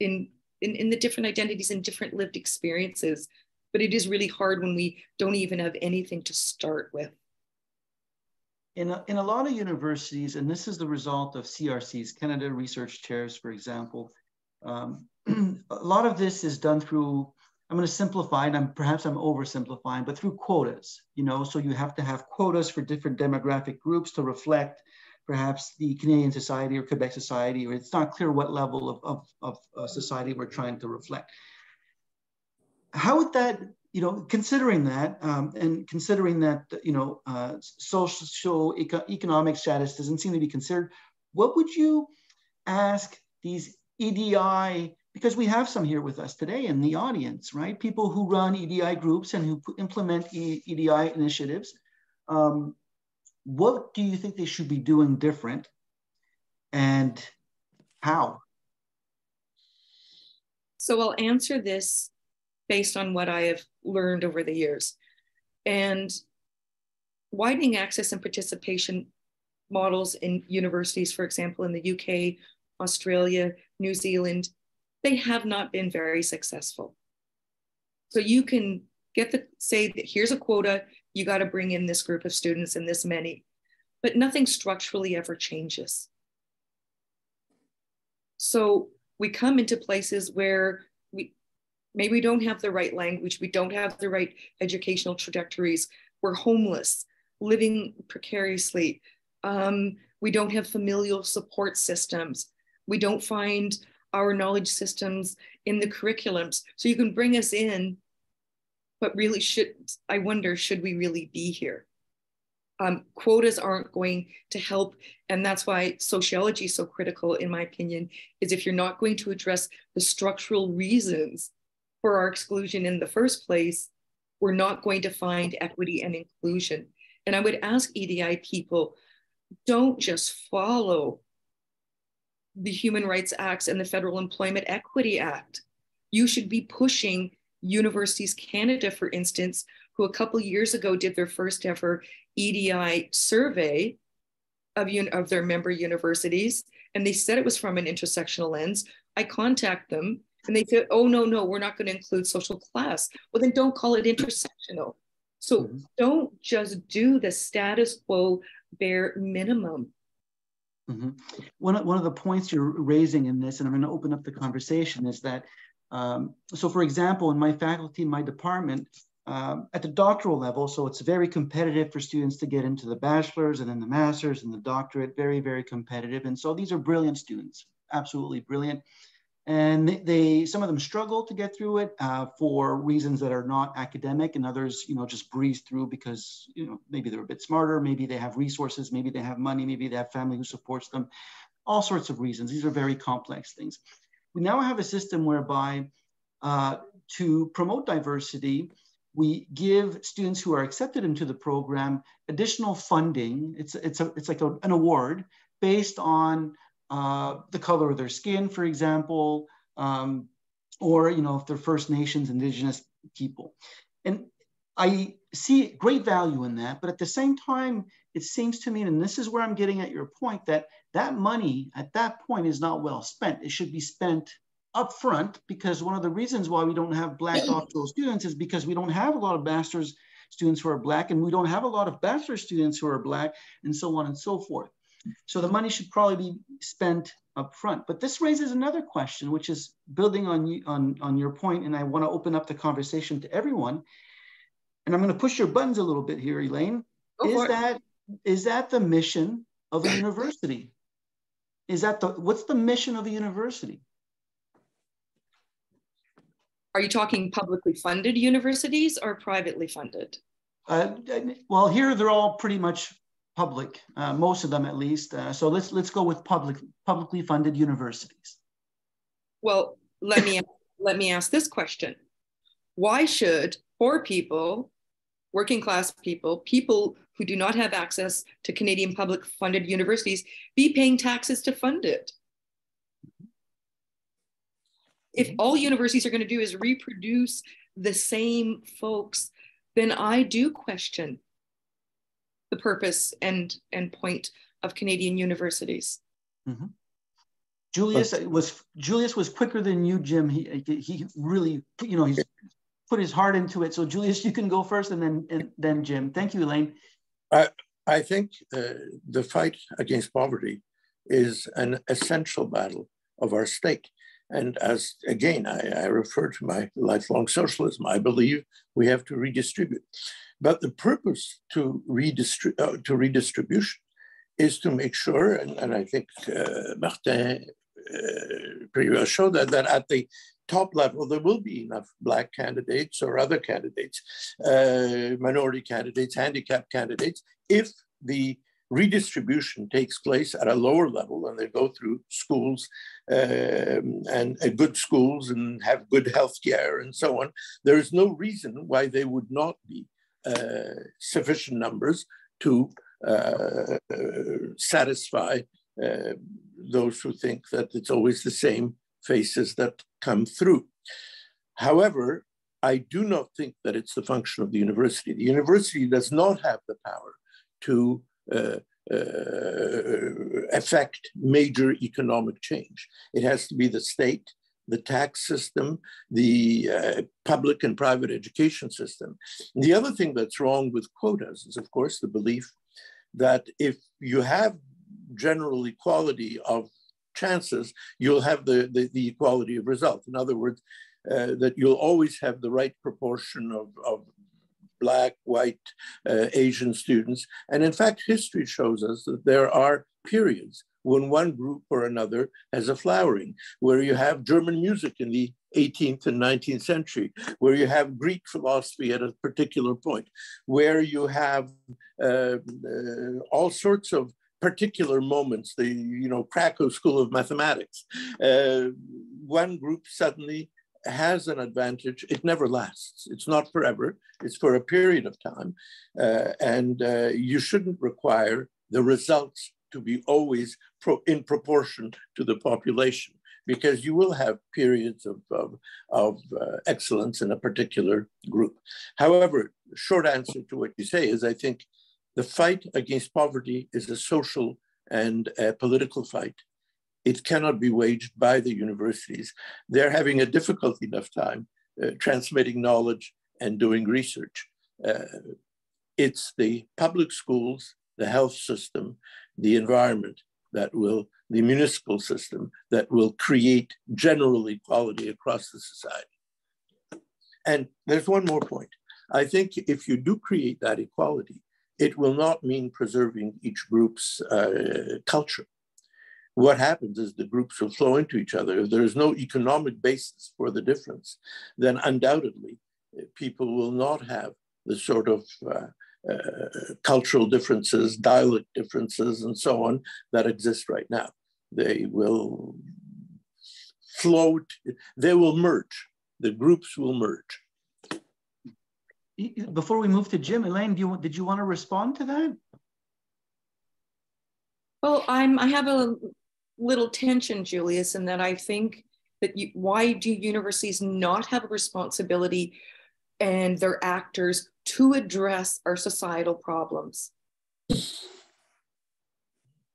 in, in, in the different identities and different lived experiences. But it is really hard when we don't even have anything to start with. In a, in a lot of universities, and this is the result of CRCs, Canada Research Chairs, for example, um, a lot of this is done through I'm going to simplify and I'm perhaps I'm oversimplifying, but through quotas, you know, so you have to have quotas for different demographic groups to reflect perhaps the Canadian society or Quebec society, or it's not clear what level of, of, of uh, society we're trying to reflect. How would that, you know, considering that um, and considering that, you know, uh, social eco economic status doesn't seem to be considered, what would you ask these EDI because we have some here with us today in the audience, right? People who run EDI groups and who implement EDI initiatives. Um, what do you think they should be doing different and how? So I'll answer this based on what I have learned over the years. And widening access and participation models in universities, for example, in the UK, Australia, New Zealand, they have not been very successful. So you can get the say that here's a quota, you got to bring in this group of students and this many, but nothing structurally ever changes. So we come into places where we maybe we don't have the right language, we don't have the right educational trajectories, we're homeless, living precariously, Um, we don't have familial support systems. We don't find our knowledge systems in the curriculums. So you can bring us in, but really should, I wonder, should we really be here? Um, quotas aren't going to help. And that's why sociology is so critical, in my opinion, is if you're not going to address the structural reasons for our exclusion in the first place, we're not going to find equity and inclusion. And I would ask EDI people, don't just follow the Human Rights Acts and the Federal Employment Equity Act. You should be pushing Universities Canada, for instance, who a couple years ago did their first ever EDI survey of, un- of their member universities, and they said it was from an intersectional lens. I contact them and they said, oh, no, no, we're not going to include social class. Well, then don't call it intersectional. So mm-hmm. don't just do the status quo bare minimum. Mm-hmm. One, of, one of the points you're raising in this, and I'm going to open up the conversation, is that um, so, for example, in my faculty, in my department, um, at the doctoral level, so it's very competitive for students to get into the bachelor's and then the master's and the doctorate, very, very competitive. And so these are brilliant students, absolutely brilliant. And they some of them struggle to get through it uh, for reasons that are not academic and others you know just breeze through because you know maybe they're a bit smarter maybe they have resources maybe they have money maybe they have family who supports them. All sorts of reasons. These are very complex things we now have a system whereby uh, to promote diversity we give students who are accepted into the program additional funding it's it's a, it's like a, an award based on uh, the color of their skin, for example, um, or you know if they're First Nations, Indigenous people. And I see great value in that, but at the same time, it seems to me, and this is where I'm getting at your point, that that money at that point is not well spent. It should be spent upfront because one of the reasons why we don't have black doctoral students is because we don't have a lot of master's students who are black and we don't have a lot of bachelor students who are black and so on and so forth. So the money should probably be spent up front. But this raises another question, which is building on, you, on, on your point, and I want to open up the conversation to everyone. And I'm going to push your buttons a little bit here, Elaine. Go is that is that the mission of a university? Is that the what's the mission of a university? Are you talking publicly funded universities or privately funded? Uh, well, here they're all pretty much public, uh, most of them at least. Uh, so let's let's go with public publicly funded universities. Well, let me let me ask this question: Why should poor people, working class people, people who do not have access to Canadian public funded universities, be paying taxes to fund it? If all universities are going to do is reproduce the same folks, then I do question the purpose and and point of Canadian universities. Mm-hmm. Julius was Julius was quicker than you, Jim. He he really you know he's put his heart into it. So Julius, you can go first, and then and then Jim. Thank you, Elaine. I I think uh, the fight against poverty is an essential battle of our state. And as again, I, I refer to my lifelong socialism. I believe we have to redistribute. But the purpose to, redistrib- uh, to redistribution is to make sure, and, and I think uh, Martin uh, pretty well showed that, that at the top level, there will be enough Black candidates or other candidates, uh, minority candidates, handicapped candidates, if the redistribution takes place at a lower level and they go through schools um, and uh, good schools and have good health care and so on, there is no reason why they would not be uh, sufficient numbers to uh, satisfy uh, those who think that it's always the same faces that come through. However, I do not think that it's the function of the university. The university does not have the power to uh, uh, affect major economic change. It has to be the state the tax system, the uh, public and private education system. And the other thing that's wrong with quotas is, of course, the belief that if you have general equality of chances, you'll have the, the, the equality of results. In other words, uh, that you'll always have the right proportion of, of black, white, uh, Asian students. And in fact, history shows us that there are periods when one group or another has a flowering, where you have German music in the 18th and 19th century, where you have Greek philosophy at a particular point, where you have uh, uh, all sorts of particular moments, the you know Krakow School of Mathematics. Uh, one group suddenly has an advantage. It never lasts. It's not forever. It's for a period of time, uh, and uh, you shouldn't require the results to be always pro in proportion to the population because you will have periods of, of, of uh, excellence in a particular group. However, short answer to what you say is I think the fight against poverty is a social and a political fight. It cannot be waged by the universities. They're having a difficult enough time uh, transmitting knowledge and doing research. Uh, it's the public schools, the health system, the environment that will, the municipal system that will create general equality across the society. And there's one more point. I think if you do create that equality, it will not mean preserving each group's uh, culture. What happens is the groups will flow into each other. If there is no economic basis for the difference, then undoubtedly uh, people will not have the sort of uh, uh, cultural differences, dialect differences, and so on that exist right now. They will float, they will merge. The groups will merge. Before we move to Jim, Elaine, do you, did you want to respond to that? Well, I'm, I have a little tension, Julius, in that I think that you, why do universities not have a responsibility and their actors to address our societal problems. I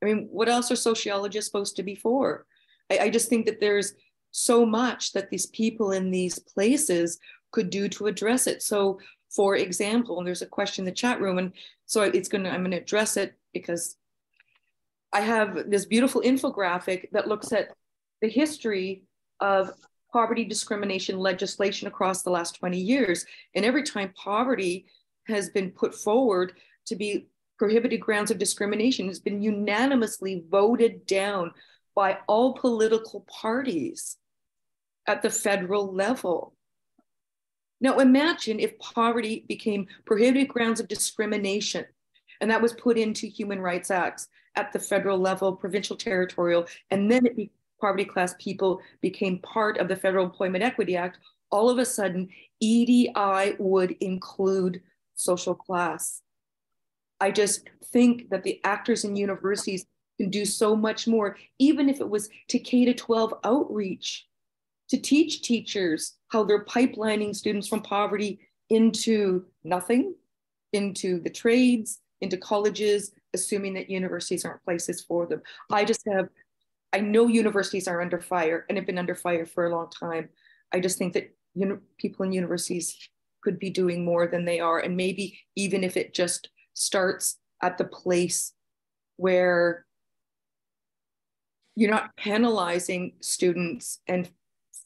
mean, what else are sociologists supposed to be for? I, I, just think that there's so much that these people in these places could do to address it. So, for example, and there's a question in the chat room, and so it's gonna I'm gonna address it because I have this beautiful infographic that looks at the history of poverty discrimination legislation across the last 20 years. And every time poverty has been put forward to be prohibited grounds of discrimination, has been unanimously voted down by all political parties at the federal level. Now imagine if poverty became prohibited grounds of discrimination and that was put into human rights acts at the federal level, provincial, territorial, and then be, poverty class people became part of the Federal Employment Equity Act, all of a sudden EDI would include social class. I just think that the actors in universities can do so much more, even if it was to K to 12 outreach, to teach teachers how they're pipelining students from poverty into nothing, into the trades, into colleges, assuming that universities aren't places for them. I just have I know universities are under fire and have been under fire for a long time. I just think that you know people in universities could be doing more than they are, and maybe even if it just starts at the place where you're not penalizing students and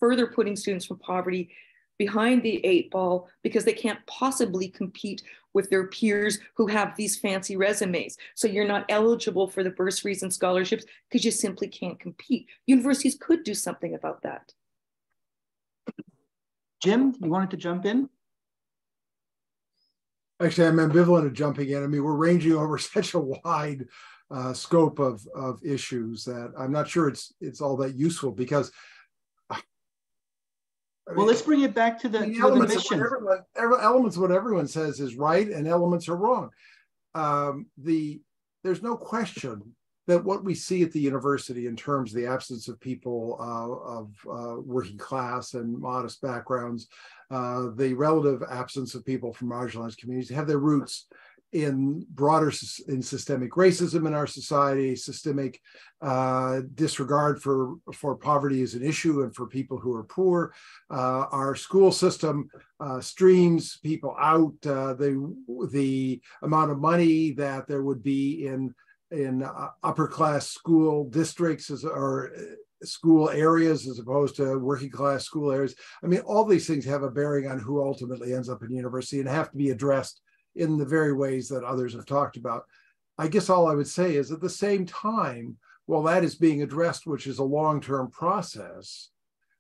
further putting students from poverty behind the eight ball because they can't possibly compete with their peers who have these fancy resumes. So you're not eligible for the bursaries and scholarships because you simply can't compete. Universities could do something about that. Jim, you wanted to jump in? Actually, I'm ambivalent of jumping in. I mean, we're ranging over such a wide uh, scope of, of issues that I'm not sure it's it's all that useful because I well, let's bring it back to the, the elements, of everyone, elements of what everyone says is right and elements are wrong. Um, the there's no question that what we see at the university in terms of the absence of people uh, of uh, working class and modest backgrounds, uh, the relative absence of people from marginalized communities have their roots in broader in systemic racism in our society, systemic uh, disregard for for poverty as an issue and for people who are poor. Uh, our school system uh, streams people out. Uh, the the amount of money that there would be in in uh, upper class school districts is, or school areas as opposed to working class school areas. I mean, all these things have a bearing on who ultimately ends up in university and have to be addressed in the very ways that others have talked about. I guess all I would say is at the same time, while that is being addressed, which is a long term process,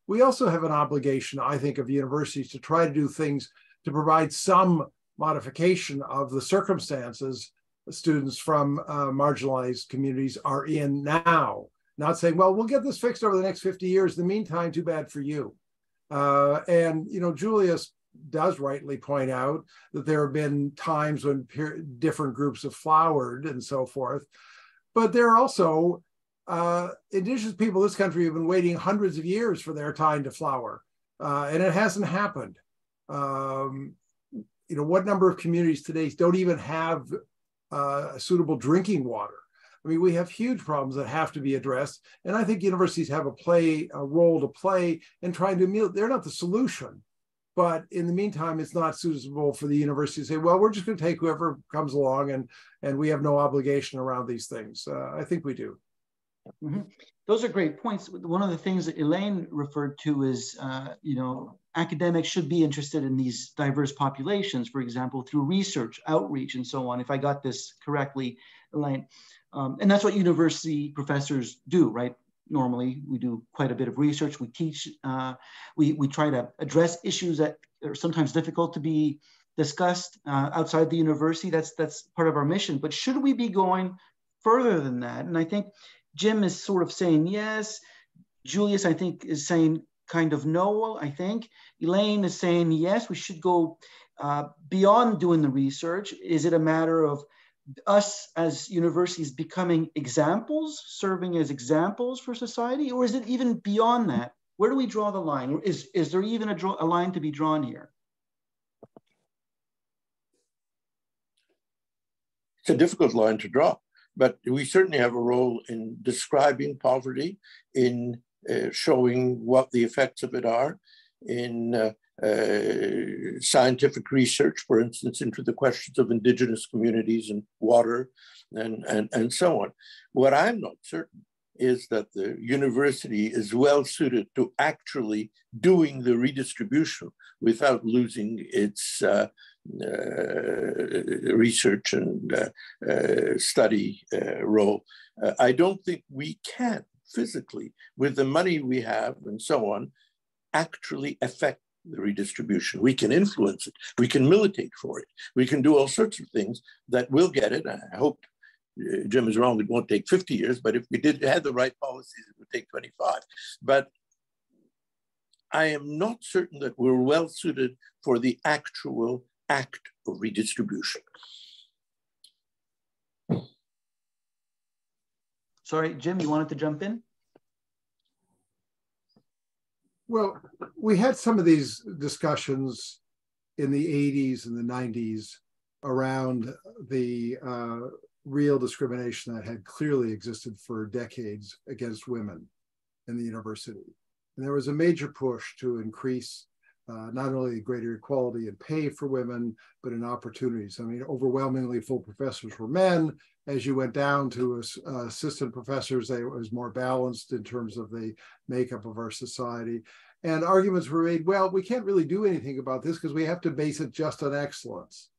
we also have an obligation, I think, of universities to try to do things to provide some modification of the circumstances students from uh, marginalized communities are in now. Not saying, well, we'll get this fixed over the next 50 years. In the meantime, too bad for you. Uh, and, you know, Julius does rightly point out that there have been times when different groups have flowered and so forth. But there are also uh, indigenous people in this country have been waiting hundreds of years for their time to flower, uh, and it hasn't happened. Um, you know, what number of communities today don't even have uh, suitable drinking water? I mean, we have huge problems that have to be addressed, and I think universities have a play a role to play in trying to. They're not the solution, but in the meantime, it's not suitable for the university to say, "Well, we're just going to take whoever comes along, and and we have no obligation around these things." Uh, I think we do. Mm-hmm. Those are great points. One of the things that Elaine referred to is, uh, you know, academics should be interested in these diverse populations, for example, through research, outreach, and so on. If I got this correctly, Elaine, um, and that's what university professors do, right? Normally, we do quite a bit of research. We teach. Uh, we we try to address issues that are sometimes difficult to be discussed uh, outside the university. That's that's part of our mission. But should we be going further than that? And I think Jim is sort of saying yes. Julius, I think, is saying kind of no, I think. Elaine is saying yes, we should go uh, beyond doing the research. Is it a matter of us as universities becoming examples, serving as examples for society, or is it even beyond that? Where do we draw the line? Is, is there even a, draw, a line to be drawn here? It's a difficult line to draw but we certainly have a role in describing poverty, in uh, showing what the effects of it are, in uh, uh, scientific research, for instance, into the questions of indigenous communities and water and, and, and so on. What I'm not certain is that the university is well suited to actually doing the redistribution without losing its uh, uh, research and uh, uh, study role. I don't think we can physically, with the money we have and so on, actually affect the redistribution. We can influence it. We can militate for it. We can do all sorts of things that will get it. I hope uh, Jim is wrong. It won't take 50 years, but if we did had the right policies, it would take 25. But I am not certain that we're well suited for the actual act of redistribution. Sorry, Jim, you wanted to jump in? Well, we had some of these discussions in the 80s and the 90s around the uh, real discrimination that had clearly existed for decades against women in the university. And there was a major push to increase uh, not only greater equality in pay for women, but in opportunities. I mean, overwhelmingly full professors were men. As you went down to uh, assistant professors, they was more balanced in terms of the makeup of our society. And arguments were made, well, we can't really do anything about this because we have to base it just on excellence.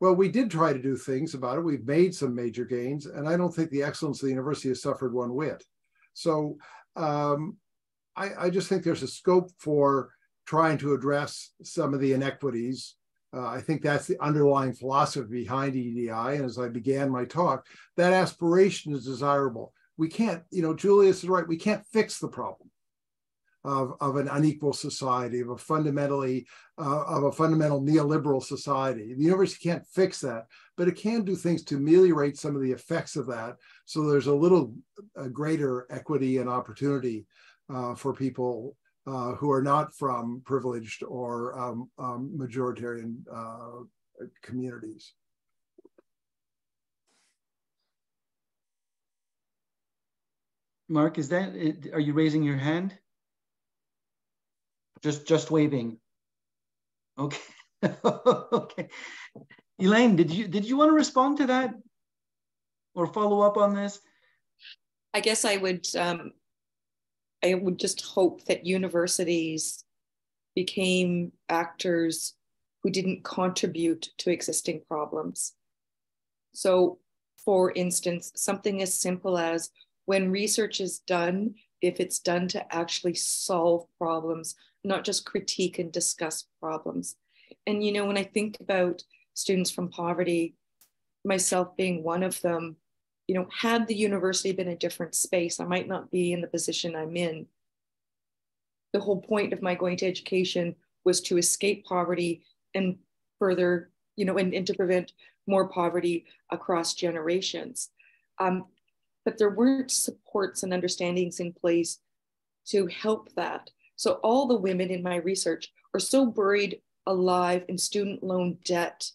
Well, we did try to do things about it. We've made some major gains, and I don't think the excellence of the university has suffered one whit. So um, I, I just think there's a scope for trying to address some of the inequities. Uh, I think that's the underlying philosophy behind EDI. And as I began my talk, that aspiration is desirable. We can't, you know, Julius is right, we can't fix the problem. Of, of an unequal society, of a fundamentally uh, of a fundamental neoliberal society. The university can't fix that, but it can do things to ameliorate some of the effects of that. So there's a little a greater equity and opportunity uh, for people uh, who are not from privileged or um, um, majoritarian uh, communities. Mark, is that, are you raising your hand? Just, just waving. Okay. okay. Elaine, did you, did you want to respond to that or follow up on this? I guess I would um, I would just hope that universities became actors who didn't contribute to existing problems. So, for instance, something as simple as when research is done, if it's done to actually solve problems, not just critique and discuss problems. And, you know, when I think about students from poverty, myself being one of them, you know, had the university been a different space, I might not be in the position I'm in. The whole point of my going to education was to escape poverty and further, you know, and, and to prevent more poverty across generations. Um, but there weren't supports and understandings in place to help that. So all the women in my research are so buried alive in student loan debt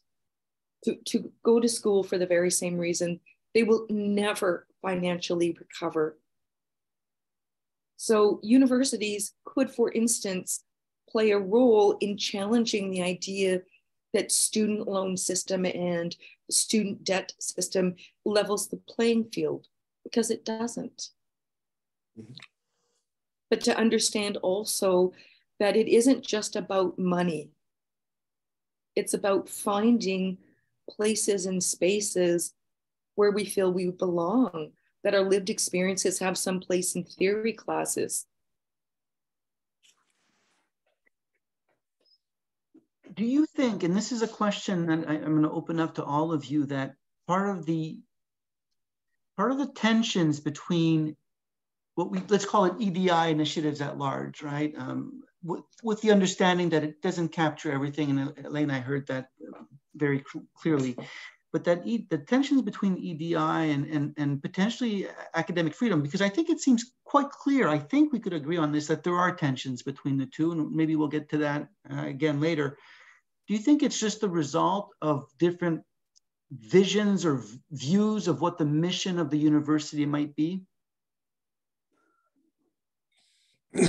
to, to go to school for the very same reason they will never financially recover. So, universities could, for instance, play a role in challenging the idea that student loan system and student debt system levels the playing field because it doesn't. Mm-hmm. But to understand also that it isn't just about money, it's about finding places and spaces where we feel we belong, that our lived experiences have some place in theory classes. Do you think, and this is a question that I, am going to open up to all of you, that part of the part of the tensions between what we let's call it EDI initiatives at large, right? Um, with, with, the understanding that it doesn't capture everything, and Elaine, I heard that very clearly but that e the tensions between EDI and, and, and potentially academic freedom, because I think it seems quite clear, I think we could agree on this, that there are tensions between the two, and maybe we'll get to that uh, again later. Do you think it's just the result of different visions or views of what the mission of the university might be?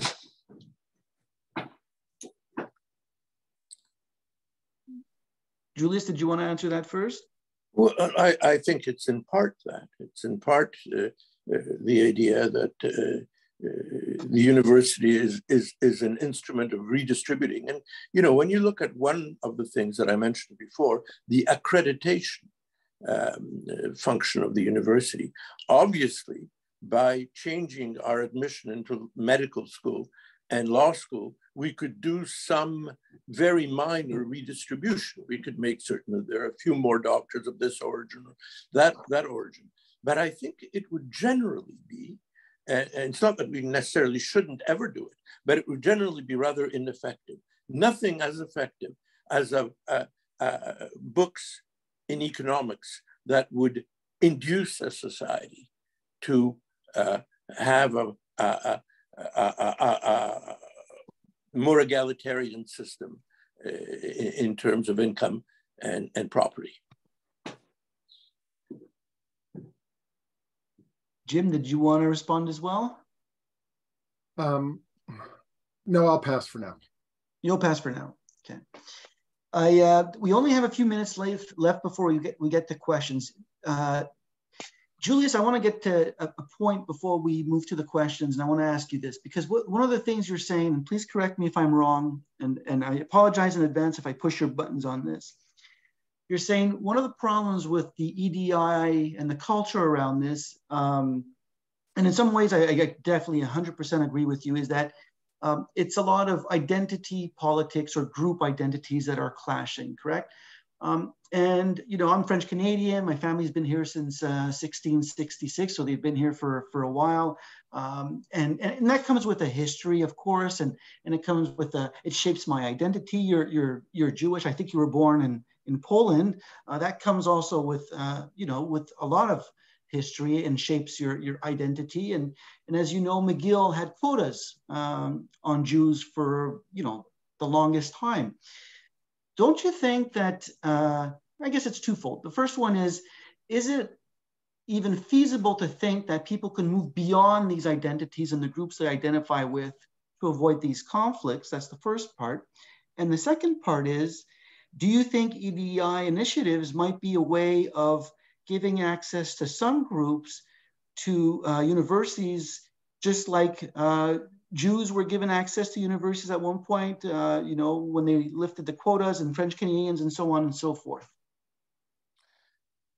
Julius, did you want to answer that first? Well, I, I think it's in part that. It's in part uh, uh, the idea that uh, uh, the university is, is, is an instrument of redistributing. And, you know, when you look at one of the things that I mentioned before, the accreditation um, uh, function of the university, obviously, by changing our admission into medical school and law school, we could do some very minor redistribution. We could make certain that there are a few more doctors of this origin or that, that origin. But I think it would generally be, and it's not that we necessarily shouldn't ever do it, but it would generally be rather ineffective. Nothing as effective as a, a, a books in economics that would induce a society to uh, have a, a, a, a, more egalitarian system uh, in, terms of income and, and property. Jim, did you want to respond as well? Um, no, I'll pass for now. You'll pass for now. Okay. I uh, we only have a few minutes left left before we get we get to questions. Uh, Julius, I want to get to a, point before we move to the questions, and I want to ask you this because one of the things you're saying, and please correct me if I'm wrong, and, and I apologize in advance if I push your buttons on this. You're saying one of the problems with the EDI and the culture around this, um, and in some ways I, I definitely 100% agree with you, is that um, it's a lot of identity politics or group identities that are clashing, correct? Um, and you know, I'm French Canadian. My family's been here since uh, 1666, so they've been here for for a while. Um, and, and that comes with a history, of course, and and it comes with a it shapes my identity. You're you're you're Jewish. I think you were born in in Poland. Uh, that comes also with uh, you know with a lot of history and shapes your your identity. And and as you know, McGill had quotas um, on Jews for you know the longest time don't you think that, uh, I guess it's twofold. The first one is, is it even feasible to think that people can move beyond these identities and the groups they identify with to avoid these conflicts? That's the first part. And the second part is, do you think EDI initiatives might be a way of giving access to some groups to uh, universities just like uh, Jews were given access to universities at one point, uh, you know, when they lifted the quotas and French Canadians and so on and so forth?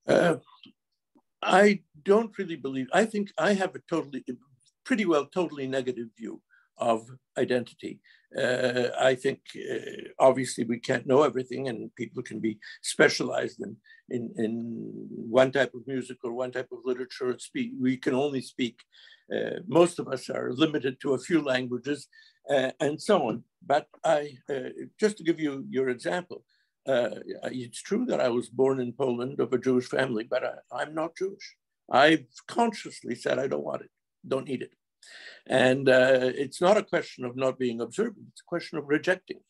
Uh, I don't really believe, I think I have a totally, pretty well totally negative view of identity. Uh, I think uh, obviously we can't know everything and people can be specialized in, in, in one type of music or one type of literature. Speak, we can only speak, uh, most of us are limited to a few languages uh, and so on. But I, uh, just to give you your example, uh, it's true that I was born in Poland of a Jewish family, but I, I'm not Jewish. I've consciously said I don't want it, don't need it. And uh, it's not a question of not being observant, it's a question of rejecting.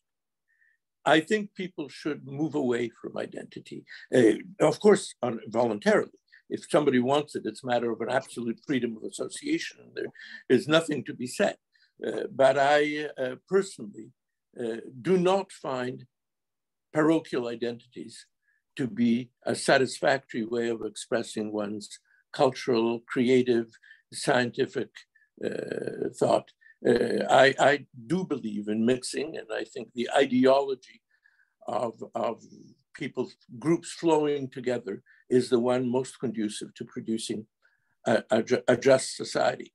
I think people should move away from identity, uh, of course, voluntarily. If somebody wants it, it's a matter of an absolute freedom of association. There is nothing to be said. Uh, but I uh, personally uh, do not find parochial identities to be a satisfactory way of expressing one's cultural, creative, scientific thought. Uh, I, I, do believe in mixing, and I think the ideology of, of people, groups flowing together is the one most conducive to producing a, a, a just society.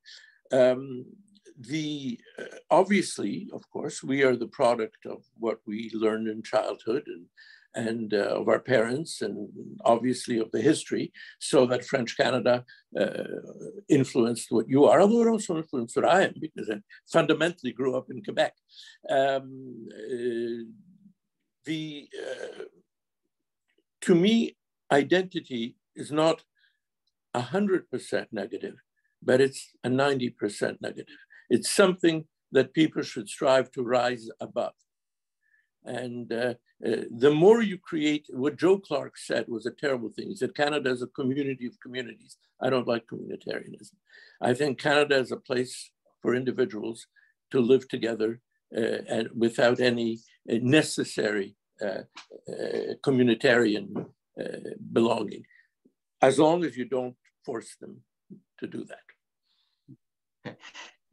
Um, the uh, obviously, of course, we are the product of what we learned in childhood and and uh, of our parents and obviously of the history, so that French Canada uh, influenced what you are, although it also influenced what I am because I fundamentally grew up in Quebec. Um, uh, the uh, to me, identity is not a hundred percent negative, but it's a ninety percent negative. It's something that people should strive to rise above. And uh, uh, the more you create, what Joe Clark said was a terrible thing. He said, Canada is a community of communities. I don't like communitarianism. I think Canada is a place for individuals to live together uh, and without any uh, necessary uh, uh, communitarian belonging, as long as you don't force them to do that.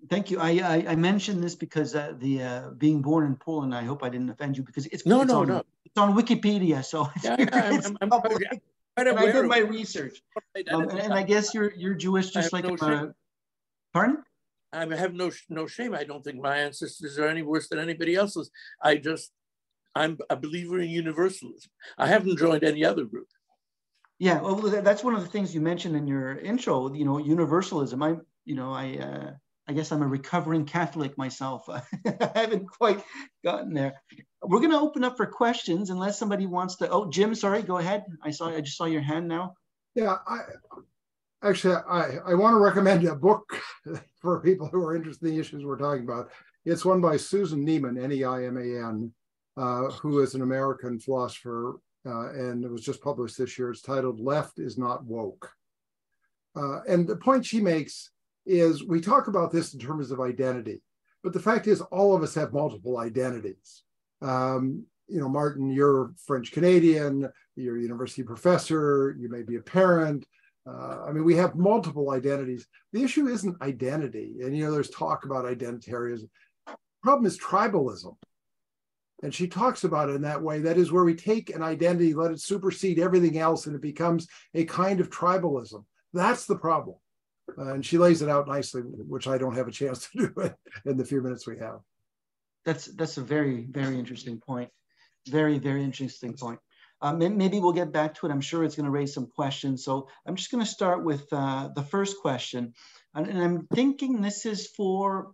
Thank you. I, I, I mentioned this because uh, the uh, being born in Poland. I hope I didn't offend you because it's no, it's no, on, no. It's on Wikipedia, so yeah, I'm, I'm, I'm, i did my research, um, and, and, I guess you're you're Jewish, just like no uh, pardon. I have no no shame. I don't think my ancestors are any worse than anybody else's. I just I'm a believer in universalism. I haven't joined any other group. Yeah, well, that's one of the things you mentioned in your intro. You know, universalism. I, you know, I. Uh, I guess I'm a recovering Catholic myself. I haven't quite gotten there. We're going to open up for questions unless somebody wants to. Oh, Jim, sorry, go ahead. I saw I just saw your hand now. Yeah, I actually I I want to recommend a book for people who are interested in the issues we're talking about. It's one by Susan Neiman, N-E-I-M-A-N, uh, who is an American philosopher, uh, and it was just published this year. It's titled "Left is Not Woke," uh, and the point she makes is we talk about this in terms of identity, but the fact is all of us have multiple identities. Um, you know, Martin, you're French Canadian, you're a university professor, you may be a parent. Uh, I mean, we have multiple identities. The issue isn't identity. And, you know, there's talk about identitarianism. Problem is tribalism. And she talks about it in that way. That is where we take an identity, let it supersede everything else, and it becomes a kind of tribalism. That's the problem. And she lays it out nicely, which I don't have a chance to do in the few minutes we have. That's that's a very very interesting point. Very very interesting point. Um, maybe we'll get back to it. I'm sure it's going to raise some questions. So I'm just going to start with uh, the first question, and, and, I'm thinking this is for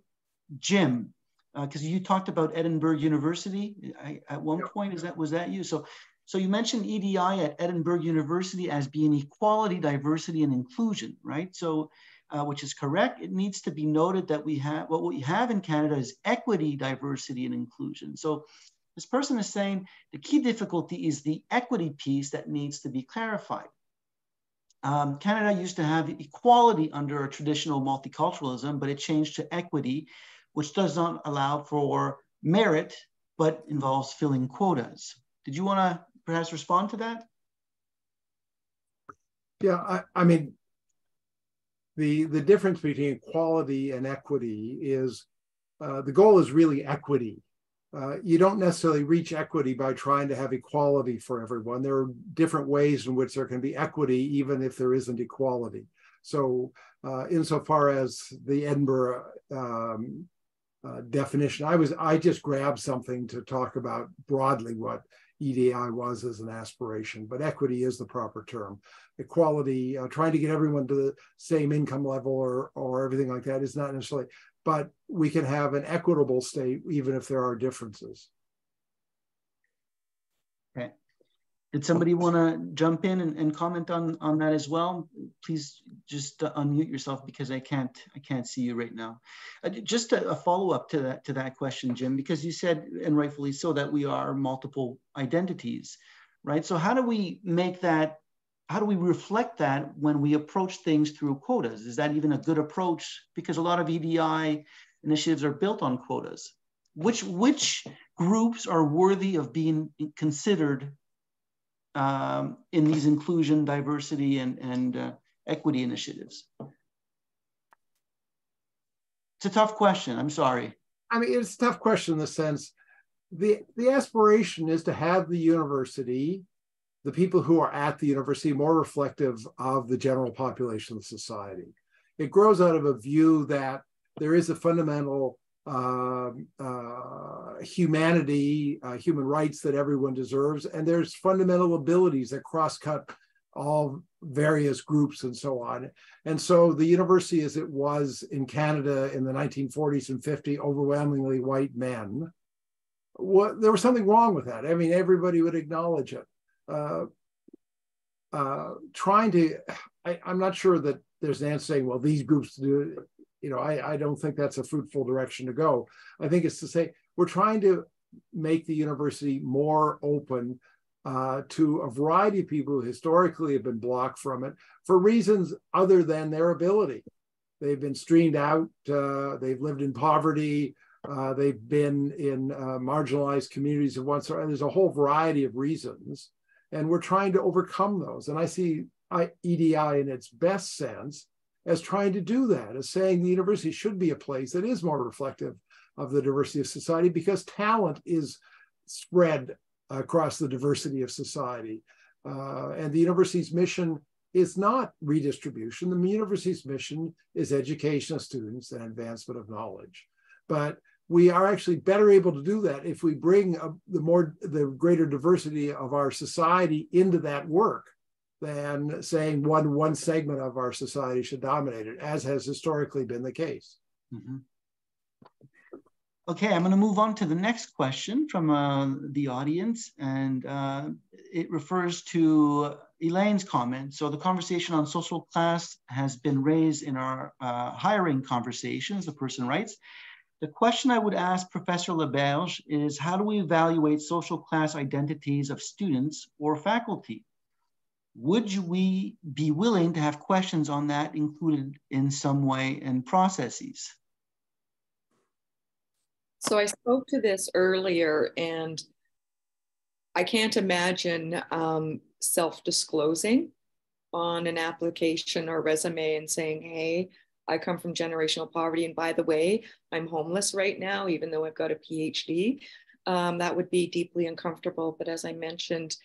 Jim because uh, you talked about Edinburgh University I, at one point. Is that was that you? So so you mentioned EDI at Edinburgh University as being equality, diversity, and inclusion, right? So, uh, which is correct. It needs to be noted that we have what we have in Canada is equity, diversity, and inclusion. So this person is saying the key difficulty is the equity piece that needs to be clarified. Um, Canada used to have equality under a traditional multiculturalism, but it changed to equity, which does not allow for merit, but involves filling quotas. Did you want to perhaps respond to that? Yeah, I, I mean, the the difference between equality and equity is uh, the goal is really equity. Uh, you don't necessarily reach equity by trying to have equality for everyone. There are different ways in which there can be equity, even if there isn't equality. So, uh, insofar as the Edinburgh um, uh, definition, I was I just grabbed something to talk about broadly what EDI was as an aspiration, but equity is the proper term. Equality, uh, trying to get everyone to the same income level or or everything like that is not necessarily but we can have an equitable state even if there are differences. Okay. Did somebody want to jump in and, and, comment on, on that as well? Please just unmute yourself because I can't I can't see you right now. Uh, just a, a follow up to that to that question, Jim, because you said and rightfully so that we are multiple identities, right? So how do we make that how do we reflect that when we approach things through quotas? Is that even a good approach? Because a lot of EDI initiatives are built on quotas. Which, which groups are worthy of being considered um, in these inclusion, diversity, and, and uh, equity initiatives? It's a tough question. I'm sorry. I mean, it's a tough question in the sense the the aspiration is to have the university the people who are at the university more reflective of the general population of society. It grows out of a view that there is a fundamental uh, uh, humanity, uh, human rights that everyone deserves, and there's fundamental abilities that cross-cut all various groups and so on. And so the university, as it was in Canada in the 1940s and 50, overwhelmingly white men, what, there was something wrong with that. I mean, everybody would acknowledge it uh, uh, trying to, I, am not sure that there's an answer saying, well, these groups do, you know, I, I don't think that's a fruitful direction to go. I think it's to say we're trying to make the university more open uh, to a variety of people who historically have been blocked from it for reasons other than their ability. They've been streamed out, uh, they've lived in poverty, uh, they've been in uh, marginalized communities of one sort. There's a whole variety of reasons and we're trying to overcome those. And I see EDI in its best sense as trying to do that, as saying the university should be a place that is more reflective of the diversity of society because talent is spread across the diversity of society. Uh, and the university's mission is not redistribution. The university's mission is education of students and advancement of knowledge. But we are actually better able to do that if we bring a, the more the greater diversity of our society into that work than saying one one segment of our society should dominate it as has historically been the case mm-hmm. okay i'm going to move on to the next question from uh, the audience and uh, it refers to elaine's comment so the conversation on social class has been raised in our uh, hiring conversations the person writes the question I would ask Professor Laberge is how do we evaluate social class identities of students or faculty? Would we be willing to have questions on that included in some way in processes? So I spoke to this earlier and I can't imagine um, self-disclosing on an application or resume and saying, hey, I come from generational poverty. And by the way, I'm homeless right now, even though I've got a PhD. Um, that would be deeply uncomfortable. But as I mentioned,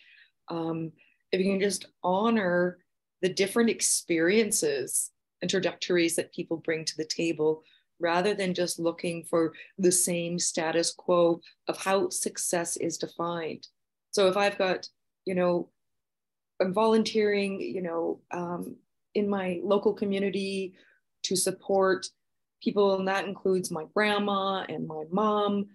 um, if you can just honor the different experiences and trajectories that people bring to the table rather than just looking for the same status quo of how success is defined. So if I've got, you know, I'm volunteering, you know, um, in my local community to support people, and that includes my grandma and my mom.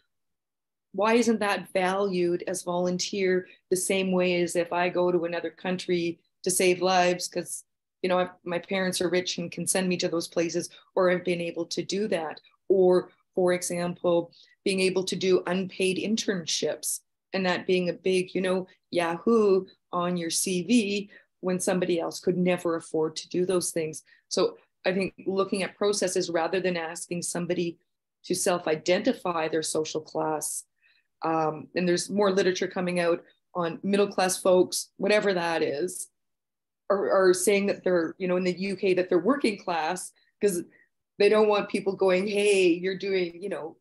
Why isn't that valued as volunteer the same way as if I go to another country to save lives? Because you know, my parents are rich and can send me to those places, or I've been able to do that. Or, for example, being able to do unpaid internships and that being a big, you know, Yahoo on your CV when somebody else could never afford to do those things. So I think looking at processes rather than asking somebody to self identify their social class. Um, and there's more literature coming out on middle class folks, whatever that is, are, are saying that they're, you know, in the UK that they're working class because they don't want people going, hey, you're doing, you know,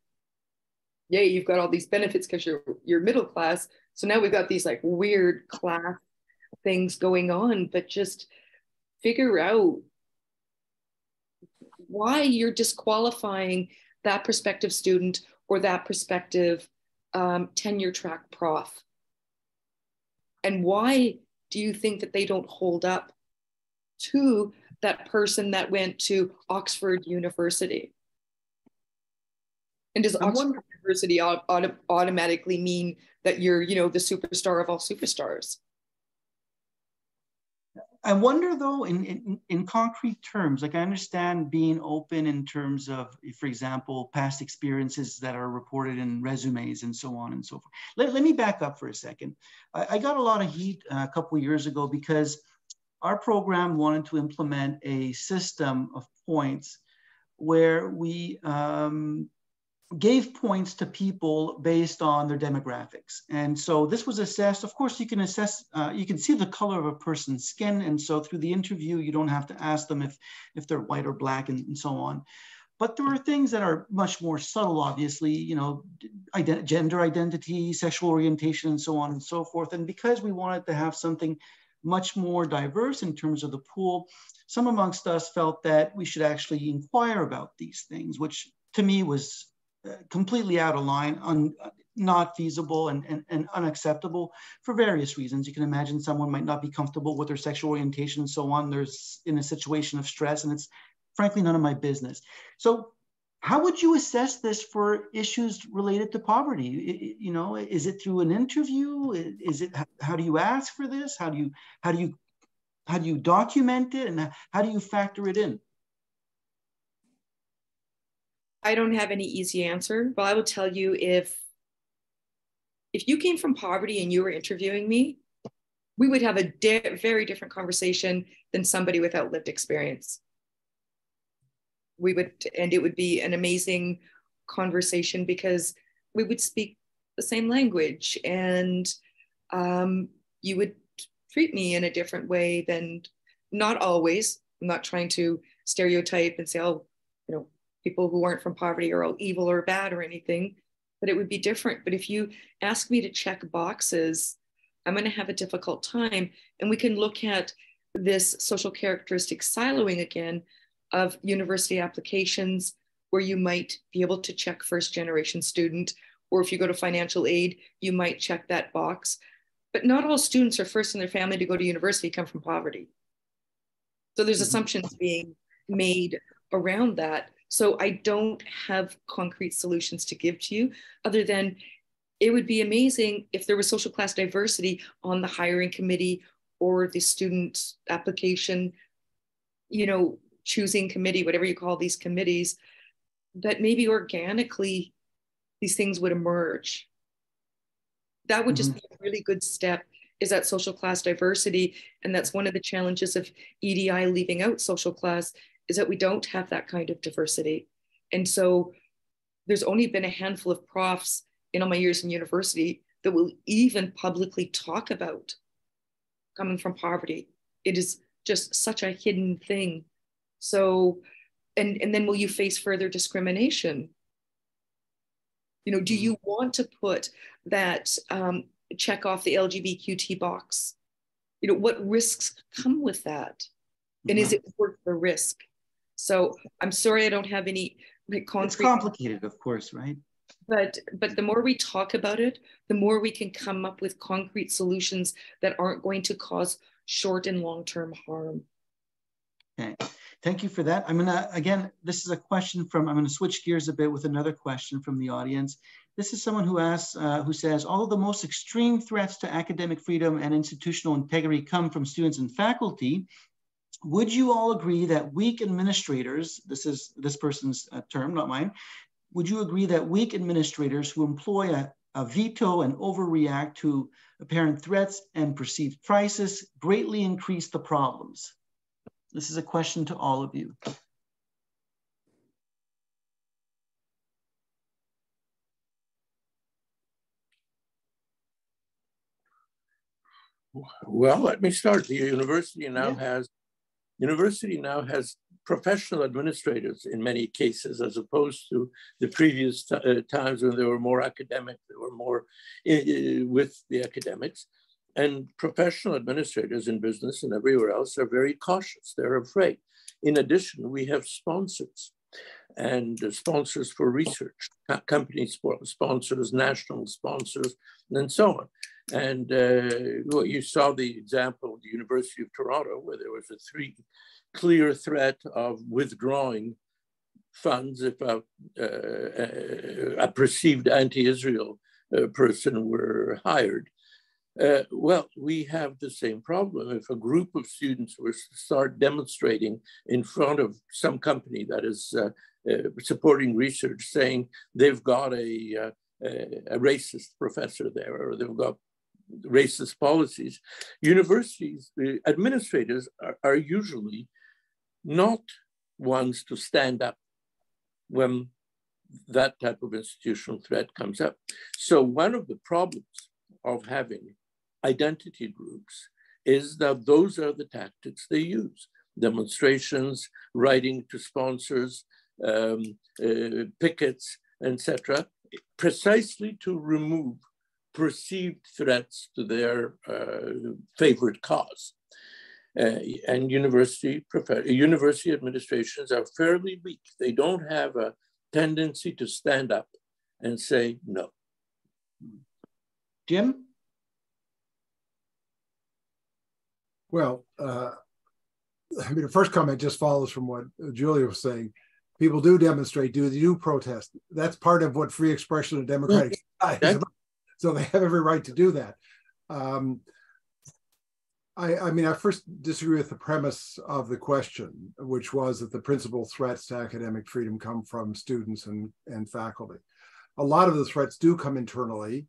yay, you've got all these benefits because you're you're middle class. So now we've got these like weird class things going on, but just figure out why you're disqualifying that prospective student or that prospective um, tenure track prof. And why do you think that they don't hold up to that person that went to Oxford University? And does Oxford wondering, University auto automatically mean that you're, you know, the superstar of all superstars? I wonder though, in, in, in concrete terms, like I understand being open in terms of, for example, past experiences that are reported in resumes and so on and so forth. Let, let me back up for a second. I, I got a lot of heat uh, a couple years ago because our program wanted to implement a system of points where we um, gave points to people based on their demographics. And so this was assessed, of course, you can assess, uh, you can see the color of a person's skin. And so through the interview, you don't have to ask them if, if they're white or black and, and so on. But there are things that are much more subtle, obviously, you know, ident gender identity, sexual orientation, and so on and so forth. And because we wanted to have something much more diverse in terms of the pool, some amongst us felt that we should actually inquire about these things, which to me was completely out of line, un, not feasible and, and, and unacceptable for various reasons. You can imagine someone might not be comfortable with their sexual orientation and so on. There's in a situation of stress and it's frankly none of my business. So how would you assess this for issues related to poverty? You know, is it through an interview? Is it, how do you ask for this? How do you, how do you, how do you document it? And how do you factor it in? I don't have any easy answer, but I will tell you if if you came from poverty and you were interviewing me, we would have a very different conversation than somebody without lived experience. We would, and it would be an amazing conversation because we would speak the same language and um, you would treat me in a different way than not always. I'm not trying to stereotype and say, oh, you know, people who aren't from poverty are all evil or bad or anything, but it would be different. But if you ask me to check boxes, I'm going to have a difficult time. And we can look at this social characteristic siloing again of university applications where you might be able to check first generation student, or if you go to financial aid, you might check that box. But not all students are first in their family to go to university come from poverty. So there's mm-hmm. assumptions being made around that. So I don't have concrete solutions to give to you other than it would be amazing if there was social class diversity on the hiring committee or the student application, you know, choosing committee, whatever you call these committees, that maybe organically these things would emerge. That would just mm-hmm. be a really good step is that social class diversity. And that's one of the challenges of EDI leaving out social class is that we don't have that kind of diversity. And so there's only been a handful of profs in all my years in university that will even publicly talk about coming from poverty. It is just such a hidden thing. So, and, and then will you face further discrimination? You know, do you want to put that um, check off the LGBTQT box? You know, what risks come with that? And mm-hmm. is it worth the risk? So I'm sorry I don't have any concrete. It's complicated, of course, right? But but the more we talk about it, the more we can come up with concrete solutions that aren't going to cause short and long term harm. Okay, thank you for that. I'm gonna again. This is a question from. I'm gonna switch gears a bit with another question from the audience. This is someone who asks, uh, who says, although the most extreme threats to academic freedom and institutional integrity come from students and faculty, would you all agree that weak administrators, this is this person's uh, term, not mine, would you agree that weak administrators who employ a, a veto and overreact to apparent threats and perceived crisis greatly increase the problems? This is a question to all of you. Well, let me start. The university now yeah. has university now has professional administrators in many cases, as opposed to the previous uh, times when they were more academic, they were more uh, with the academics. And professional administrators in business and everywhere else are very cautious. They're afraid. In addition, we have sponsors and sponsors for research, company sponsors, national sponsors, and so on. And uh, well, you saw the example of the University of Toronto, where there was a three clear threat of withdrawing funds if a, uh, a perceived anti-Israel uh, person were hired. Uh, well, we have the same problem. If a group of students were to start demonstrating in front of some company that is uh, uh, supporting research, saying they've got a, uh, a, racist professor there, or they've got racist policies, universities, the administrators are, are usually not ones to stand up when that type of institutional threat comes up. So one of the problems of having identity groups is that those are the tactics they use. Demonstrations, writing to sponsors, um, uh, pickets, etc., precisely to remove perceived threats to their uh, favorite cause. Uh, and university university administrations are fairly weak. They don't have a tendency to stand up and say no. Jim? Well, uh, I mean, the first comment just follows from what Julius was saying. People do demonstrate, do they do protest? That's part of what free expression and democratic society is about. So they have every right to do that. Um, I, I, mean, I first disagree with the premise of the question, which was that the principal threats to academic freedom come from students and, and faculty. A lot of the threats do come internally,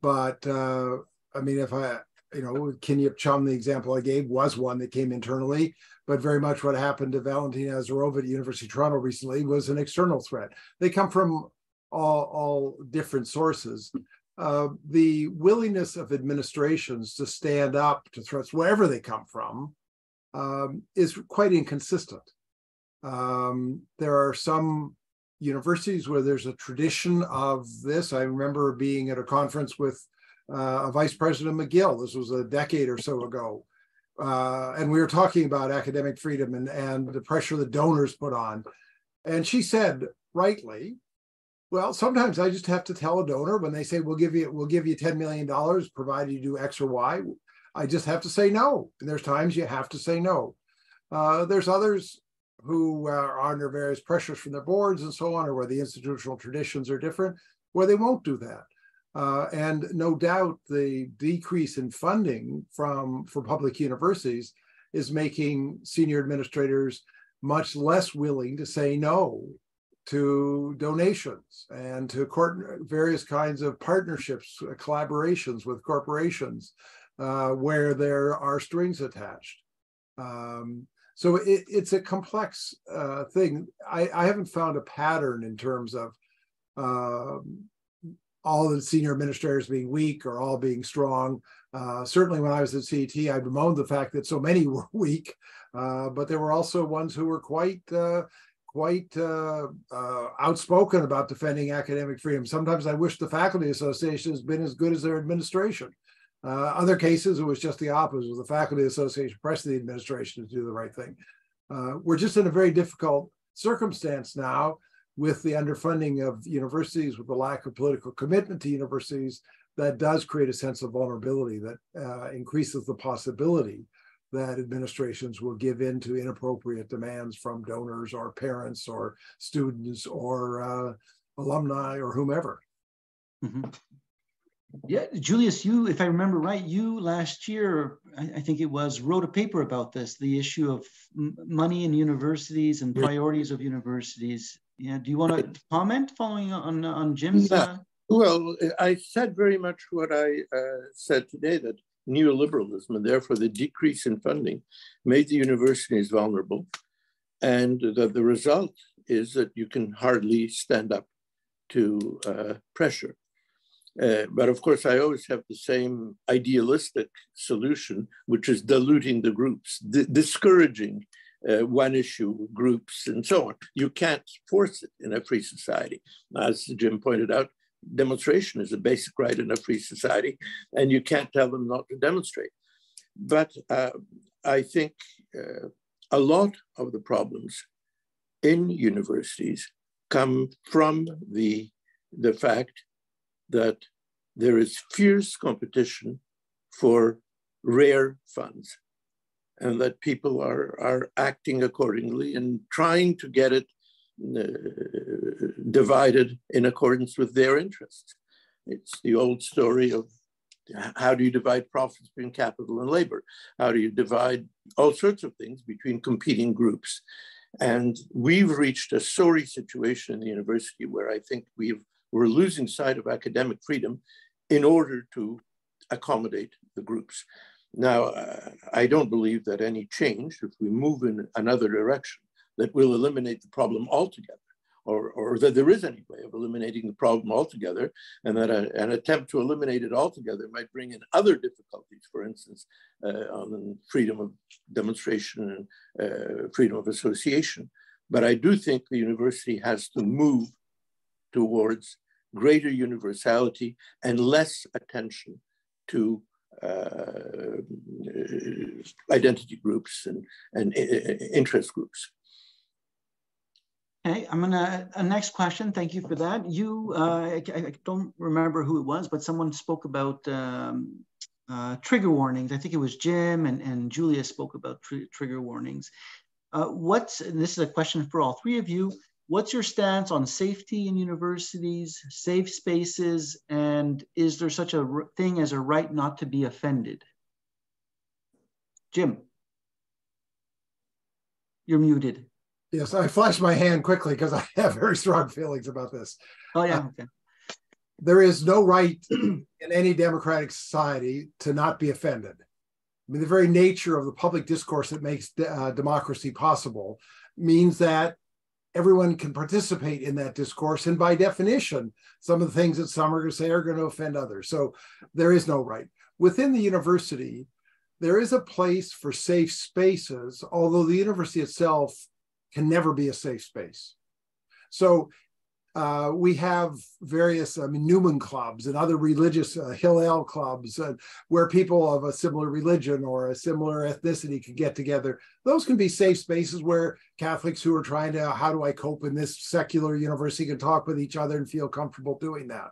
but uh, I mean, if I, you know, Kin Yip Chun, the example I gave, was one that came internally, but very much what happened to Valentina Azarova at University of Toronto recently was an external threat. They come from all, all different sources. Uh, the willingness of administrations to stand up to threats, wherever they come from, um, is quite inconsistent. Um, there are some universities where there's a tradition of this. I remember being at a conference with uh, Vice President McGill. This was a decade or so ago. Uh, and we were talking about academic freedom and, and the pressure the donors put on. And she said, rightly, well, sometimes I just have to tell a donor when they say we'll give you we'll give you $10 million provided you do X or Y. I just have to say no. And there's times you have to say no. Uh, there's others who are under various pressures from their boards and so on, or where the institutional traditions are different, where they won't do that. Uh, and no doubt the decrease in funding from for public universities is making senior administrators much less willing to say no to donations and to various kinds of partnerships, uh, collaborations with corporations uh, where there are strings attached. Um, so it, it's a complex uh, thing. I, I, haven't found a pattern in terms of um, all the senior administrators being weak or all being strong. Uh, certainly, when I was at CAUT, I bemoaned the fact that so many were weak, uh, but there were also ones who were quite uh, quite uh, uh, outspoken about defending academic freedom. Sometimes I wish the faculty association has been as good as their administration. Uh, other cases, it was just the opposite. The faculty association pressed the administration to do the right thing. We're just in a very difficult circumstance now with the underfunding of universities, with the lack of political commitment to universities, that does create a sense of vulnerability that uh, increases the possibility that administrations will give in to inappropriate demands from donors or parents or students or uh, alumni or whomever. Mm-hmm. Yeah, Julius, you, if I remember right, you last year, I, I think it was, wrote a paper about this, the issue of m- money in universities and priorities of universities. Yeah, do you want to comment following on on Jim's? Yeah. Uh... Well, I said very much what I uh, said today that neoliberalism and therefore the decrease in funding made the universities vulnerable. And that the result is that you can hardly stand up to uh, pressure. Uh, but of course, I always have the same idealistic solution, which is diluting the groups, discouraging uh, one issue groups and so on. You can't force it in a free society. As Jim pointed out, demonstration is a basic right in a free society, and you can't tell them not to demonstrate. But uh, I think uh, a lot of the problems in universities come from the, the fact that there is fierce competition for rare funds and that people are, are acting accordingly and trying to get it uh, divided in accordance with their interests. It's the old story of how do you divide profits between capital and labor? How do you divide all sorts of things between competing groups? And we've reached a sorry situation in the university where I think we've, we're losing sight of academic freedom in order to accommodate the groups. Now, uh, I don't believe that any change, if we move in another direction, that will eliminate the problem altogether, or, or that there is any way of eliminating the problem altogether, and that a, an attempt to eliminate it altogether might bring in other difficulties, for instance, uh, on freedom of demonstration and uh, freedom of association. But I do think the university has to move towards greater universality and less attention to uh, identity groups and, and interest groups. Okay, I'm gonna, a next question, thank you for that. You, uh, I, I, don't remember who it was, but someone spoke about um, uh, trigger warnings. I think it was Jim and, and Julius spoke about tr trigger warnings. Uh, what's, this is a question for all three of you, What's your stance on safety in universities, safe spaces, and is there such a thing as a right not to be offended? Jim, you're muted. Yes, I flashed my hand quickly because I have very strong feelings about this. Oh, yeah, uh, okay. There is no right in any democratic society to not be offended. I mean, the very nature of the public discourse that makes uh, democracy possible means that everyone can participate in that discourse. And by definition, some of the things that some are going to say are going to offend others. So there is no right. Within the university, there is a place for safe spaces, although the university itself can never be a safe space. So uh, we have various I mean, Newman clubs and other religious uh, Hillel clubs uh, where people of a similar religion or a similar ethnicity can get together. Those can be safe spaces where Catholics who are trying to, how do I cope in this secular university, can talk with each other and feel comfortable doing that.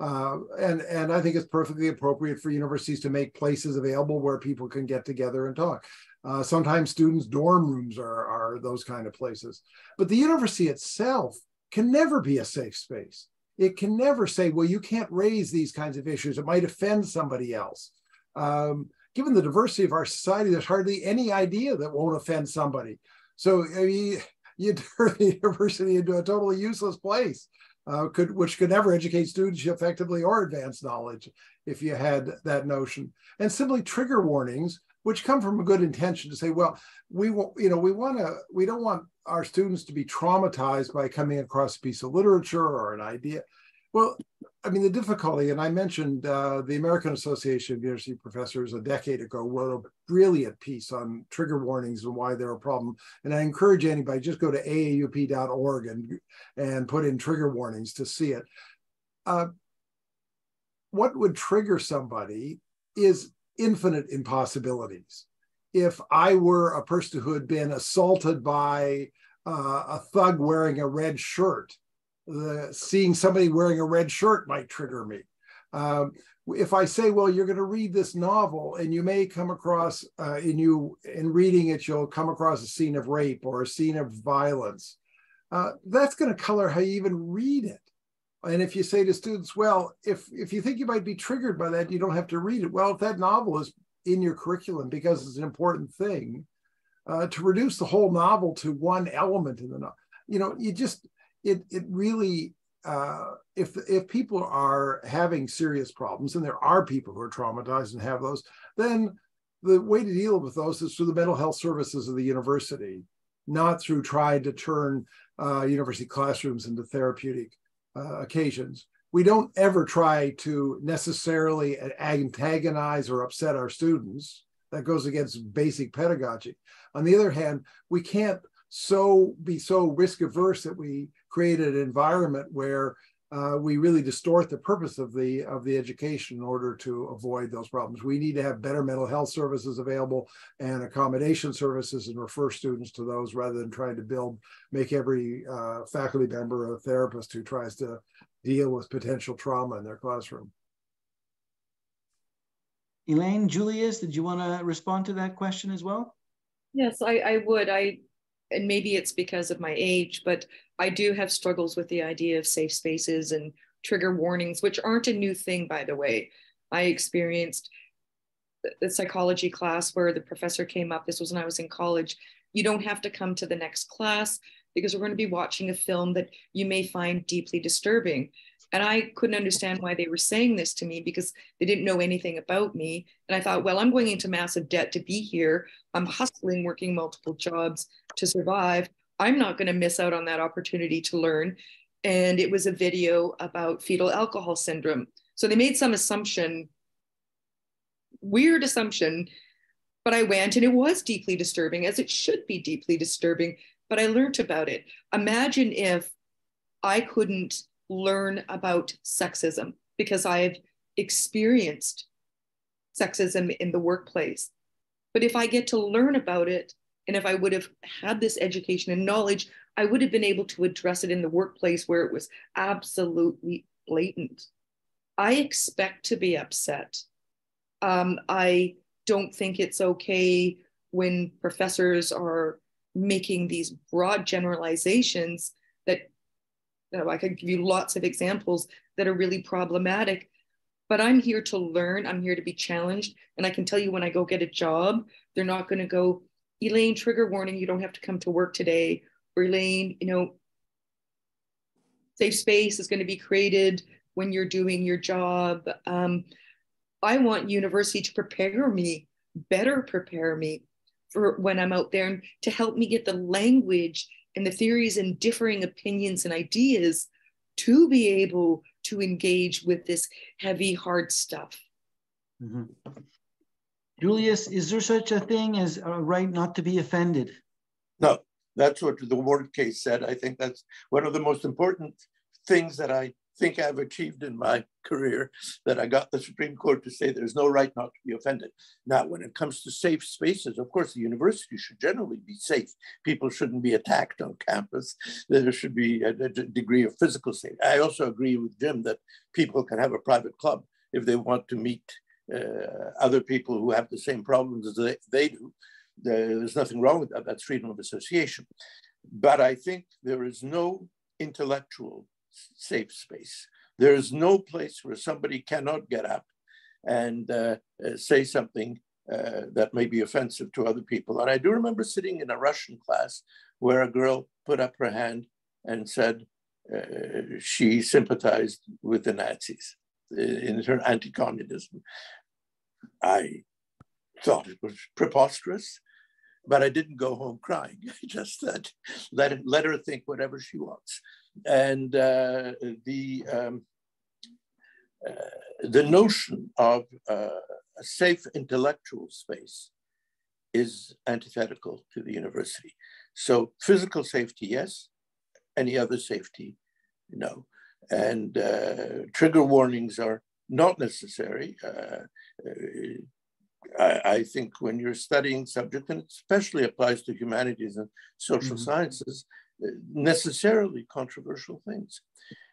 Uh, and and I think it's perfectly appropriate for universities to make places available where people can get together and talk. Uh, sometimes students' dorm rooms are, are those kind of places. But the university itself can never be a safe space. It can never say, well, you can't raise these kinds of issues. It might offend somebody else. Um, given the diversity of our society, there's hardly any idea that won't offend somebody. So I mean, you turn the university into a totally useless place, uh, could, which could never educate students effectively or advance knowledge if you had that notion. And simply trigger warnings, which come from a good intention to say, well, we want, you know, we want to, we don't want our students to be traumatized by coming across a piece of literature or an idea. Well, I mean, the difficulty, and I mentioned uh, the American Association of University Professors a decade ago wrote a brilliant piece on trigger warnings and why they're a problem. And I encourage anybody just go to aaup.org and, and put in trigger warnings to see it. Uh, what would trigger somebody is infinite impossibilities if I were a person who had been assaulted by uh, a thug wearing a red shirt, the, seeing somebody wearing a red shirt might trigger me. Um, if I say, well, you're going to read this novel and you may come across uh, in you in reading it, you'll come across a scene of rape or a scene of violence. Uh, that's going to color how you even read it. And if you say to students, well, if if you think you might be triggered by that, you don't have to read it. Well, if that novel is in your curriculum because it's an important thing. Uh, to reduce the whole novel to one element in the novel, you know, you just it it really uh, if if people are having serious problems, and there are people who are traumatized and have those, then the way to deal with those is through the mental health services of the university, not through trying to turn uh, university classrooms into therapeutic uh, occasions. we don't ever try to necessarily antagonize or upset our students. That goes against basic pedagogy. On the other hand, we can't so be so risk averse that we create an environment where uh, we really distort the purpose of the of the education in order to avoid those problems. We need to have better mental health services available and accommodation services and refer students to those rather than trying to build make every uh, faculty member a therapist who tries to deal with potential trauma in their classroom. Elaine, Julius, did you want to respond to that question as well? Yes, I, I would. I and maybe it's because of my age, but I do have struggles with the idea of safe spaces and trigger warnings, which aren't a new thing, by the way. I experienced the psychology class where the professor came up. This was when I was in college. You don't have to come to the next class because we're going to be watching a film that you may find deeply disturbing. And I couldn't understand why they were saying this to me because they didn't know anything about me. And I thought, well, I'm going into massive debt to be here. I'm hustling, working multiple jobs to survive. I'm not going to miss out on that opportunity to learn. And it was a video about fetal alcohol syndrome. So they made some assumption, weird assumption, but I went and it was deeply disturbing, as it should be deeply disturbing. But I learned about it. Imagine if I couldn't learn about sexism because I've experienced sexism in the workplace. But if I get to learn about it, and if I would have had this education and knowledge, I would have been able to address it in the workplace where it was absolutely blatant. I expect to be upset. Um, I don't think it's okay when professors are making these broad generalizations that I could give you lots of examples that are really problematic. But I'm here to learn. I'm here to be challenged. And I can tell you when I go get a job, they're not going to go, Elaine, trigger warning, you don't have to come to work today. Or Elaine, you know, safe space is going to be created when you're doing your job. Um, I want university to prepare me, better prepare me for when I'm out there and to help me get the language and the theories and differing opinions and ideas to be able to engage with this heavy, hard stuff. Mm-hmm. Julius, is there such a thing as a right not to be offended? No, that's what the Ward case said. I think that's one of the most important things that I think I've achieved in my career that I got the Supreme Court to say there's no right not to be offended. Now, when it comes to safe spaces, of course, the university should generally be safe. People shouldn't be attacked on campus. There should be a, a degree of physical safety. I also agree with Jim that people can have a private club if they want to meet uh, other people who have the same problems as they, they do. There's nothing wrong with that. That's freedom of association. But I think there is no intellectual safe space. There is no place where somebody cannot get up and uh, uh, say something uh, that may be offensive to other people. And I do remember sitting in a Russian class where a girl put up her hand and said uh, she sympathized with the Nazis in her anti-communism. I thought it was preposterous, but I didn't go home crying. I just said, let, let her think whatever she wants and uh, the um, uh, the notion of uh, a safe intellectual space is antithetical to the university. So physical safety, yes. Any other safety, no. And uh, trigger warnings are not necessary. Uh, I, I, think when you're studying subject, and it especially applies to humanities and social mm -hmm. sciences, necessarily controversial things.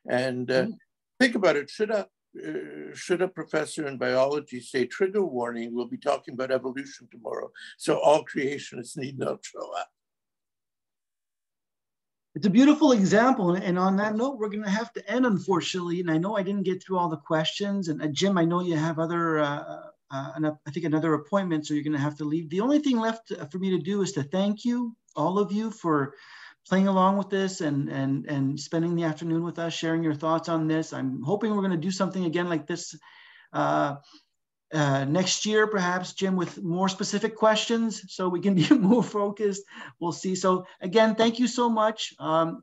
And uh, mm. think about it, should a, uh, should a professor in biology say trigger warning, we'll be talking about evolution tomorrow, so all creationists need not show up. It's a beautiful example. And on that note, we're going to have to end, unfortunately. And I know I didn't get through all the questions. And uh, Jim, I know you have other, uh, uh, I think another appointment, so you're going to have to leave. The only thing left for me to do is to thank you, all of you, for playing along with this and and and spending the afternoon with us, sharing your thoughts on this. I'm hoping we're going to do something again like this uh, uh, next year, perhaps, Jim, with more specific questions so we can be more focused. We'll see. So again, thank you so much. Um,